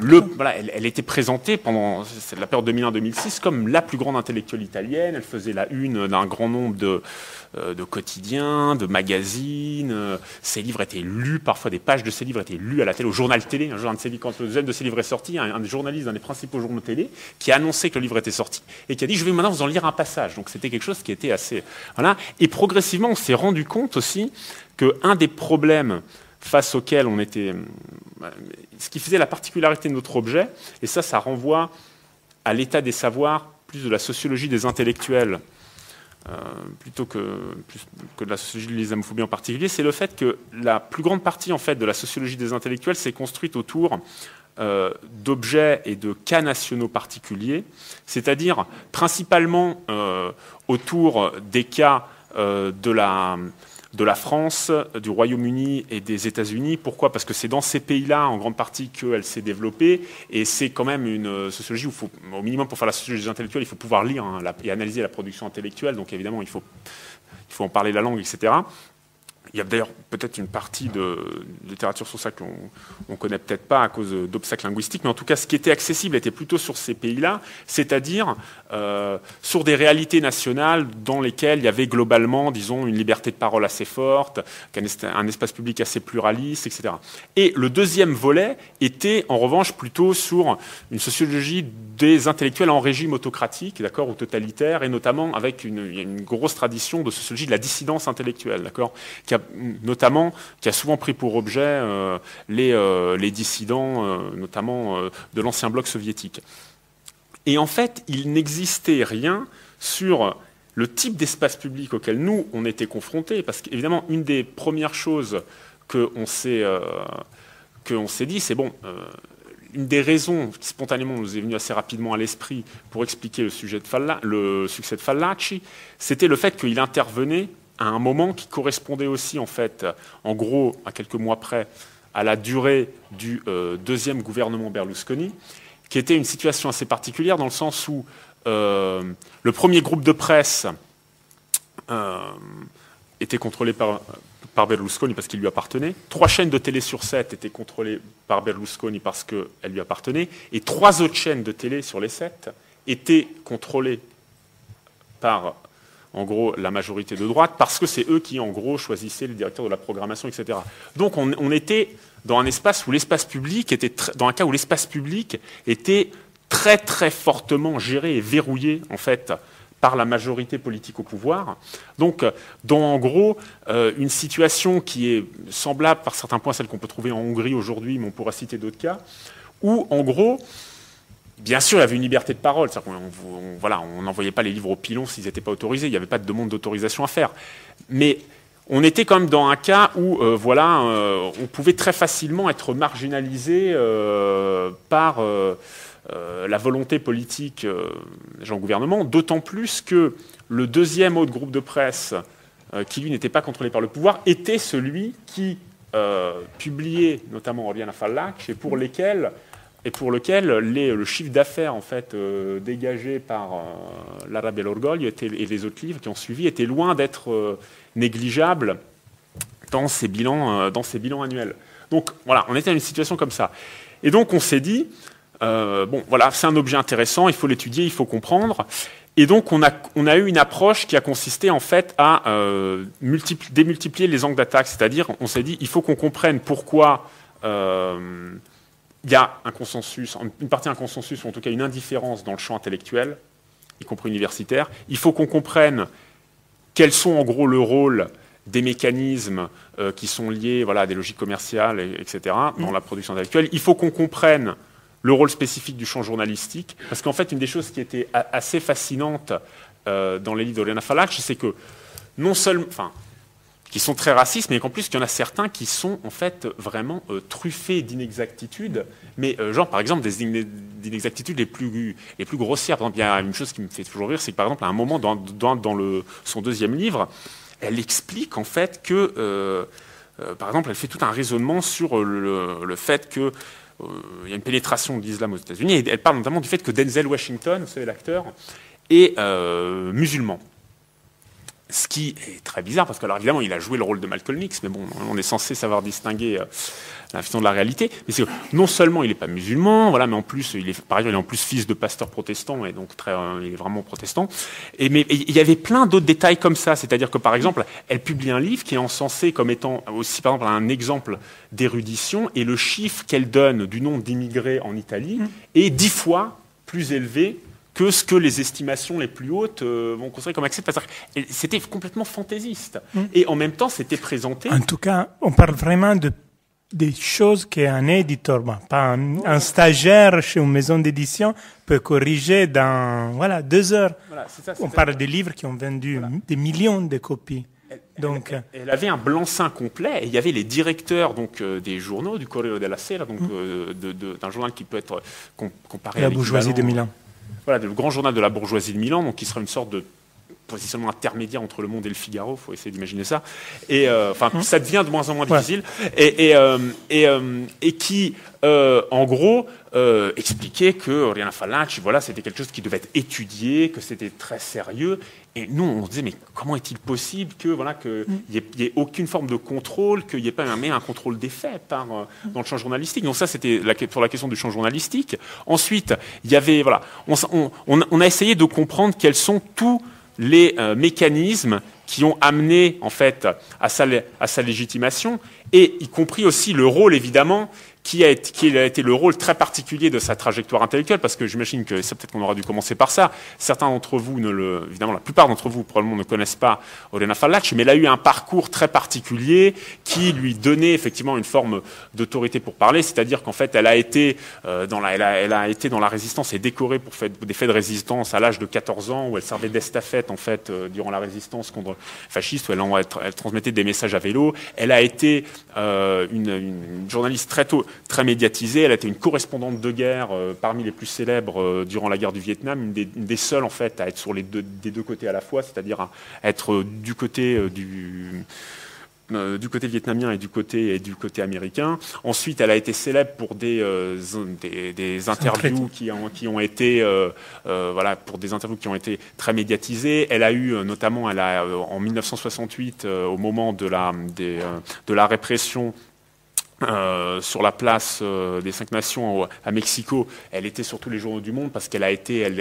le, voilà, elle, elle était présentée pendant la période 2001-2006 comme la plus grande intellectuelle italienne. Elle faisait la une d'un grand nombre de, euh, de quotidiens, de magazines. Ses livres étaient lus, parfois des pages de ses livres étaient lues à la télé, au journal télé. Un jour, un de ses livres- quand le deuxième de ses livres est sorti, un, un des journalistes d'un des principaux journaux télé qui a annoncé que le livre était sorti et qui a dit je vais maintenant vous en lire un passage. Donc c'était quelque chose qui était assez voilà. Et progressivement, on s'est rendu compte aussi que un des problèmes face auxquels on était, euh, ce qui faisait la particularité de notre objet, et ça, ça renvoie à l'état des savoirs, plus de la sociologie des intellectuels, euh, plutôt que, que de la sociologie de l'islamophobie en particulier, c'est le fait que la plus grande partie en fait de la sociologie des intellectuels s'est construite autour euh, d'objets et de cas nationaux particuliers, c'est-à-dire principalement autour des cas de la de la France, du Royaume-Uni et des États-Unis. Pourquoi? Parce que c'est dans ces pays-là, en grande partie, qu'elle s'est développée. Et c'est quand même une sociologie où, au minimum, pour faire la sociologie des intellectuels, il faut pouvoir lire hein, et analyser la production intellectuelle. Donc, évidemment, il faut en parler la langue, etc. Il y a d'ailleurs peut-être une partie de littérature sur ça qu'on ne connaît peut-être pas à cause d'obstacles linguistiques, mais en tout cas, ce qui était accessible était plutôt sur ces pays-là, c'est-à-dire euh, sur des réalités nationales dans lesquelles il y avait globalement, disons, une liberté de parole assez forte, un espace public assez pluraliste, etc. Et le deuxième volet était, en revanche, plutôt sur une sociologie des intellectuels en régime autocratique, d'accord, ou totalitaire, et notamment avec une, une grosse tradition de sociologie de la dissidence intellectuelle, d'accord, qui notamment, qui a souvent pris pour objet euh, les, euh, les dissidents, euh, notamment de l'ancien bloc soviétique. Et en fait, il n'existait rien sur le type d'espace public auquel nous, on était confrontés, parce qu'évidemment, une des premières choses qu'on s'est s'est dit, c'est bon, une des raisons qui spontanément nous est venue assez rapidement à l'esprit pour expliquer le, le succès de Fallaci, c'était le fait qu'il intervenait à un moment qui correspondait aussi, en fait, en gros, à quelques mois près, à la durée du euh, deuxième gouvernement Berlusconi, qui était une situation assez particulière dans le sens où euh, le premier groupe de presse euh, était contrôlé par, Berlusconi parce qu'il lui appartenait. Trois chaînes de télé sur sept étaient contrôlées par Berlusconi parce qu'elles lui appartenaient. Et trois autres chaînes de télé sur les sept étaient contrôlées par, en gros, la majorité de droite parce que c'est eux qui, en gros, choisissaient le directeur de la programmation, etc. Donc on, était dans un espace où l'espace public était, dans un cas où l'espace public était très très fortement géré et verrouillé, en fait, par la majorité politique au pouvoir. Donc, dans en gros euh, une situation qui est semblable par certains points à celle qu'on peut trouver en Hongrie aujourd'hui, mais on pourra citer d'autres cas, où en gros, bien sûr, il y avait une liberté de parole. On, n'envoyait pas les livres au pilon s'ils n'étaient pas autorisés. Il n'y avait pas de demande d'autorisation à faire. Mais on était quand même dans un cas où, euh, euh, on pouvait très facilement être marginalisé par euh, la volonté politique des gouvernement, d'autant plus que le deuxième autre groupe de presse, qui lui n'était pas contrôlé par le pouvoir, était celui qui publiait notamment Oriana Fallac et pour lesquels et pour lequel le chiffre d'affaires en fait dégagé par l'Arabe et et les autres livres qui ont suivi était loin d'être négligeable dans ces bilans dans ces bilans annuels. Donc voilà, on était dans une situation comme ça. Et donc on s'est dit, euh, bon, voilà, c'est un objet intéressant, il faut l'étudier, il faut comprendre. Et donc, on a, on a eu une approche qui a consisté en fait à euh, démultiplier les angles d'attaque, c'est-à-dire, on s'est dit, il faut qu'on comprenne pourquoi euh, il y a un consensus, une partie d'un consensus, ou en tout cas une indifférence dans le champ intellectuel, y compris universitaire. Il faut qu'on comprenne quels sont en gros le rôle des mécanismes qui sont liés voilà, à des logiques commerciales, etc., dans mmh. la production intellectuelle. Il faut qu'on comprenne le rôle spécifique du champ journalistique. Parce qu'en fait, une des choses qui était assez fascinante euh, dans les livres d'Oriana Fallac, c'est que non seulement, enfin, qui sont très racistes, mais qu'en plus, il y en a certains qui sont en fait vraiment euh, truffés d'inexactitudes, mais euh, genre par exemple des inexactitudes les plus, grossières. Par exemple, il y a une chose qui me fait toujours rire, c'est que par exemple, à un moment dans, son deuxième livre, elle explique en fait que, par exemple, elle fait tout un raisonnement sur le, fait que euh, il y a une pénétration de l'islam aux États-Unis. Elle parle notamment du fait que Denzel Washington, vous savez, l'acteur, est euh, musulman. Ce qui est très bizarre, parce que, alors évidemment, il a joué le rôle de Malcolm X, mais bon, on est censé savoir distinguer euh, la de la réalité. Mais c'est non seulement il n'est pas musulman, voilà, mais en plus, il est, par exemple, il est en plus fils de pasteur protestant, et donc très, il est vraiment protestant. Et, mais il y avait plein d'autres détails comme ça, c'est-à-dire que, par exemple, elle publie un livre qui est encensé comme étant aussi, par exemple, un exemple d'érudition, et le chiffre qu'elle donne du nombre d'immigrés en Italie mmh. est dix fois plus élevé que ce que les estimations les plus hautes euh, vont considérer comme acceptable. C'était complètement fantaisiste. Mm. Et en même temps, c'était présenté. En tout cas, on parle vraiment de des choses qu'un éditeur, pas un, stagiaire chez une maison d'édition peut corriger dans voilà deux heures. on parle des livres qui ont vendu des millions de copies. Elle, donc, elle, avait un blanc-seing complet et il y avait les directeurs donc euh, des journaux du Corriere della Sera, donc mm. euh, d'un journal qui peut être comparé à la bourgeoisie de Milan voilà, le grand journal de la bourgeoisie de Milan, donc qui sera une sorte de positionnement intermédiaire entre le monde et le Figaro, il faut essayer d'imaginer ça. Et euh, enfin, mmh. ça devient de moins en moins difficile. Et, et, euh, et, euh, et, qui, en gros, expliquait que Oriana Fallaci, voilà, c'était quelque chose qui devait être étudié, que c'était très sérieux. Et nous, on se disait, mais comment est-il possible que voilà qu'il n'y ait, ait, aucune forme de contrôle, qu'il n'y ait pas même un contrôle des faits par, dans le champ journalistique Donc ça, c'était pour la question du champ journalistique. Ensuite, il y avait, voilà, on, on, on a essayé de comprendre quels sont tous les euh, mécanismes qui ont amené en fait à à sa légitimation, et y compris aussi le rôle évidemment qui a, été, le rôle très particulier de sa trajectoire intellectuelle, parce que j'imagine que c'est peut-être qu'on aura dû commencer par ça. Certains d'entre vous, ne le, évidemment la plupart d'entre vous probablement ne connaissent pas Olena Fallaci, mais elle a eu un parcours très particulier qui lui donnait effectivement une forme d'autorité pour parler, c'est-à-dire qu'en fait elle a été euh, dans la, elle a, été dans la résistance et décorée pour des faits de résistance à l'âge de 14 ans, où elle servait d'estafette en fait euh, durant la résistance contre les fascistes, où elle, elle, transmettait des messages à vélo. Elle a été euh, une, une journaliste très tôt très médiatisée. Elle a été une correspondante de guerre parmi les plus célèbres durant la guerre du Vietnam, une des, seules en fait à être sur les deux, des deux côtés à la fois, c'est-à-dire à être du côté du euh, du côté vietnamien et du côté, et du côté américain. Ensuite, elle a été célèbre pour des, euh, des, interviews qui ont, qui ont été, euh, voilà, pour des interviews qui ont été très médiatisées. Elle a eu, notamment, elle a, en 1968, au moment de la, des, de la répression euh, sur la place euh, des cinq nations à Mexico, elle était sur tous les journaux du monde parce qu'elle a été, elle,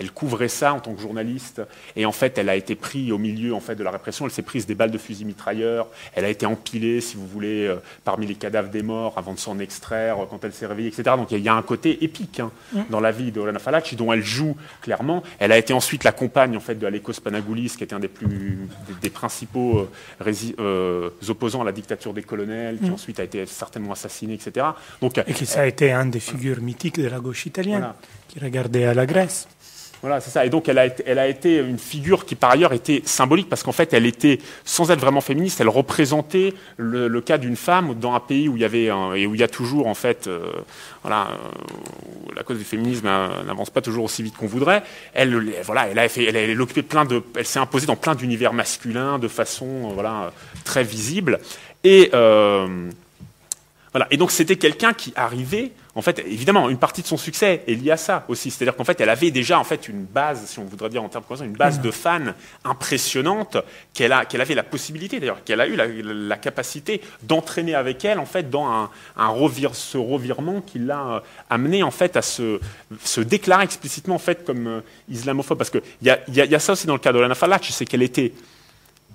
elle, couvrait ça en tant que journaliste. Et en fait, elle a été prise au milieu en fait de la répression. Elle s'est prise des balles de fusil mitrailleurs. Elle a été empilée, si vous voulez, euh, parmi les cadavres des morts avant de s'en extraire quand elle s'est réveillée, etc. Donc il y, a un côté épique hein, dans la vie de Olana Falachi dont elle joue clairement. Elle a été ensuite la compagne en fait de Alekos Panagoulis, qui était un des plus des, principaux opposants à la dictature des colonels, qui mm. ensuite a été certainement assassiné, etc. Donc, et qui ça a été un des figures mythiques de la gauche italienne, qui regardait à la Grèce. Voilà, c'est ça. Et donc, elle a, été, elle a, été, une figure qui, par ailleurs, était symbolique parce qu'en fait, elle était, sans être vraiment féministe, elle représentait le, cas d'une femme dans un pays où il y avait et où il y a toujours, en fait, euh, voilà, euh, la cause du féminisme euh, n'avance pas toujours aussi vite qu'on voudrait. Elle, voilà, elle a fait, elle, elle, occupé plein de, elle s'est imposée dans plein d'univers masculins de façon, voilà, très visible. Et voilà. Et donc c'était quelqu'un qui arrivait, en fait, évidemment, une partie de son succès est liée à ça aussi. C'est-à-dire qu'en fait, elle avait déjà en fait une base, si on voudrait dire en termes de une base de fans impressionnante qu'elle a, qu'elle avait la possibilité, d'ailleurs, qu'elle a eu la, capacité d'entraîner avec elle, en fait, dans un, ce revirement qui l'a euh, amené en fait à se, se, déclarer explicitement en fait comme euh, islamophobe. Parce qu'il y a, y, a, y a ça aussi dans le cas de Lana Falach, c'est qu'elle était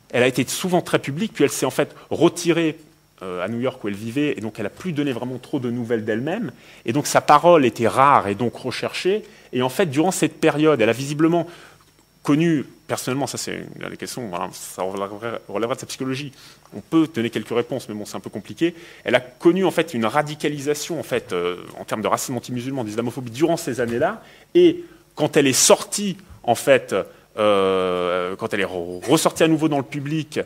elle a été souvent très publique, puis elle s'est en fait retirée euh, à New York où elle vivait, et donc elle n'a plus donné vraiment trop de nouvelles d'elle-même, et donc sa parole était rare et donc recherchée, et en fait, durant cette période, elle a visiblement connu, personnellement, ça c'est une des questions, ça relèvera de sa psychologie, on peut donner quelques réponses, mais bon, c'est un peu compliqué, elle a connu en fait une radicalisation en fait, euh, en termes de racisme anti-musulman, d'islamophobie, durant ces années-là, et quand elle est sortie, en fait, euh, quand elle est ressortie à nouveau dans le public,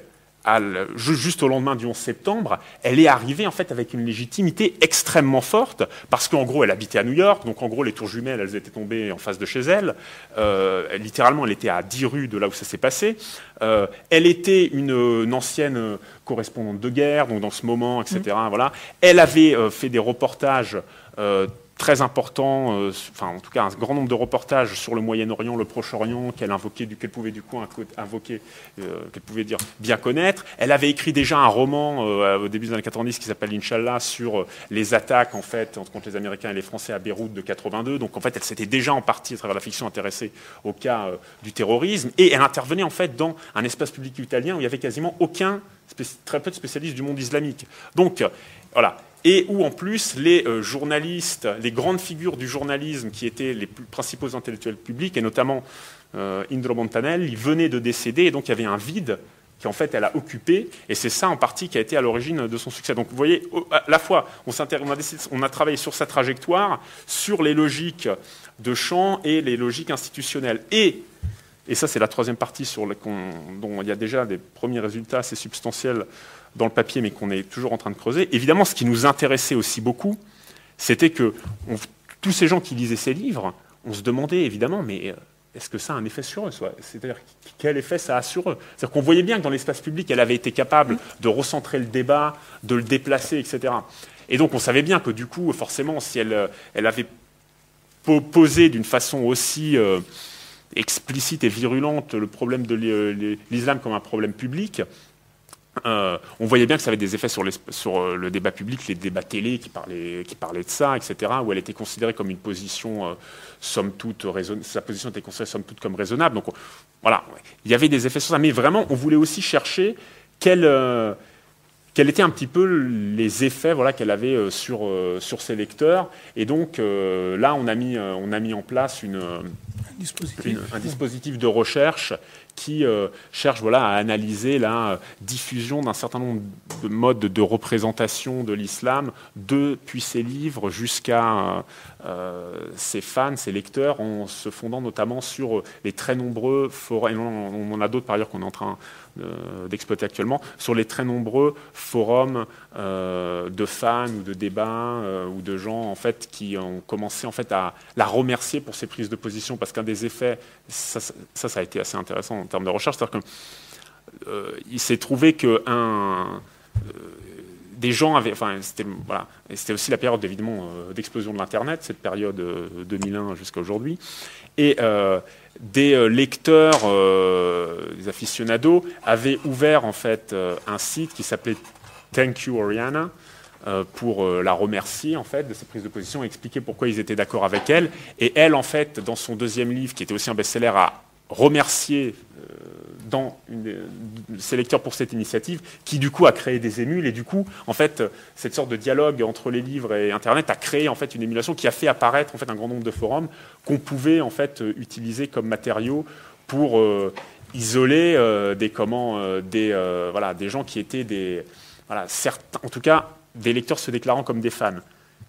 juste au lendemain du 11 septembre, elle est arrivée en fait avec une légitimité extrêmement forte parce qu'en gros elle habitait à New York, donc en gros les tours jumelles elles étaient tombées en face de chez elle. Euh, littéralement elle était à 10 rues de là où ça s'est passé. Euh, elle était une, ancienne correspondante de guerre, donc dans ce moment, etc. Mmh. Voilà. Elle avait euh, fait des reportages très important, euh, enfin en tout cas un grand nombre de reportages sur le Moyen-Orient, le Proche-Orient, qu'elle invoquait, qu'elle pouvait du coup invoquer, euh, qu'elle pouvait dire bien connaître. Elle avait écrit déjà un roman euh, au début des années 90 qui s'appelle Inch'Allah sur les attaques en fait contre les Américains et les Français à Beyrouth de 82. Donc en fait elle s'était déjà en partie à travers la fiction intéressée au cas du terrorisme et elle intervenait en fait dans un espace public italien où il y avait quasiment aucun très peu de spécialistes du monde islamique. Donc voilà et où en plus les euh, journalistes, les grandes figures du journalisme qui étaient les principaux intellectuels publics, et notamment euh, Indro Montanelli, ils venaient de décéder, et donc il y avait un vide qu'en fait elle a occupé, et c'est ça en partie qui a été à l'origine de son succès. Donc vous voyez, à la fois, on, on, a on, a travaillé sur sa trajectoire, sur les logiques de champ et les logiques institutionnelles. Et, et ça c'est la troisième partie sur dont il y a déjà des premiers résultats assez substantiels dans le papier, mais qu'on est toujours en train de creuser. Évidemment, ce qui nous intéressait aussi beaucoup, c'était que tous ces gens qui lisaient ces livres, on se demandait évidemment, mais euh, est-ce que ça a un effet sur eux C'est-à-dire, quel effet ça a sur eux? C'est-à-dire qu'on voyait bien que dans l'espace public, elle avait été capable de recentrer le débat, de le déplacer, etc. Et donc, on savait bien que du coup, forcément, si elle, euh, elle avait posé d'une façon aussi euh, explicite et virulente le problème de l'islam comme un problème public, euh, on voyait bien que ça avait des effets sur, euh, le débat public, les débats télé qui parlaient, qui parlaient de ça, etc., où elle était considérée comme une position, euh, somme toute, sa position était considérée somme toute comme raisonnable. Donc voilà, il y avait des effets sur ça, mais vraiment, on voulait aussi chercher quels étaient un petit peu les effets voilà, qu'elle avait sur, sur ses lecteurs. Et donc là, on a, mis, on a mis en place une, un dispositif de recherche qui euh, cherche à analyser la diffusion d'un certain nombre de modes de représentation de l'islam depuis ses livres jusqu'à euh, ses fans, ses lecteurs, en se fondant notamment sur les très nombreux forums, et on en a d'autres par ailleurs qu'on est en train d'exploiter actuellement, sur les très nombreux forums de fans ou de débats ou de gens en fait qui ont commencé en fait à la remercier pour ses prises de position, parce qu'un des effets, ça, ça, a été assez intéressant en termes de recherche, c'est-à-dire qu'il s'est trouvé que un des gens avaient, enfin, c'était voilà, c'était aussi la période évidemment euh, d'explosion de l'internet, cette période 2001 euh, jusqu'à aujourd'hui, et euh, des lecteurs, des aficionados avaient ouvert en fait un site qui s'appelait Thank You Oriana pour la remercier en fait de ses prises de position, expliquer pourquoi ils étaient d'accord avec elle, et elle en fait dans son deuxième livre qui était aussi un best-seller a remercié dans une, ses lecteurs pour cette initiative, qui du coup a créé des émules et du coup, en fait, cette sorte de dialogue entre les livres et Internet a créé en fait une émulation qui a fait apparaître en fait un grand nombre de forums qu'on pouvait en fait utiliser comme matériaux pour euh, isoler euh, des comment euh, des voilà des gens qui étaient des voilà certains en tout cas des lecteurs se déclarant comme des fans.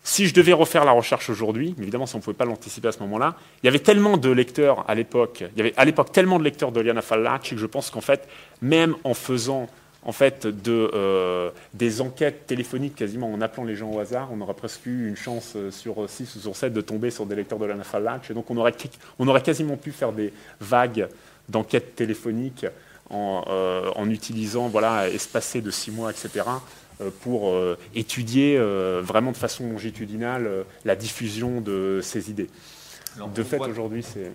Si je devais refaire la recherche aujourd'hui, évidemment, si on ne pouvait pas l'anticiper à ce moment-là, il y avait tellement de lecteurs à l'époque, il y avait à l'époque tellement de lecteurs de Liana Fallaci que je pense qu'en fait, même en faisant en fait de, euh, des enquêtes téléphoniques quasiment en appelant les gens au hasard, on aurait presque eu une chance euh, sur 6 ou sur 7 de tomber sur des lecteurs de Liana Fallaci. Et donc on aurait, on aurait quasiment pu faire des vagues d'enquêtes téléphoniques en, euh, en, utilisant, voilà, espacées de 6 mois, etc., euh, pour euh, étudier euh, vraiment de façon longitudinale la diffusion de ces idées. de fait, aujourd'hui, c'est...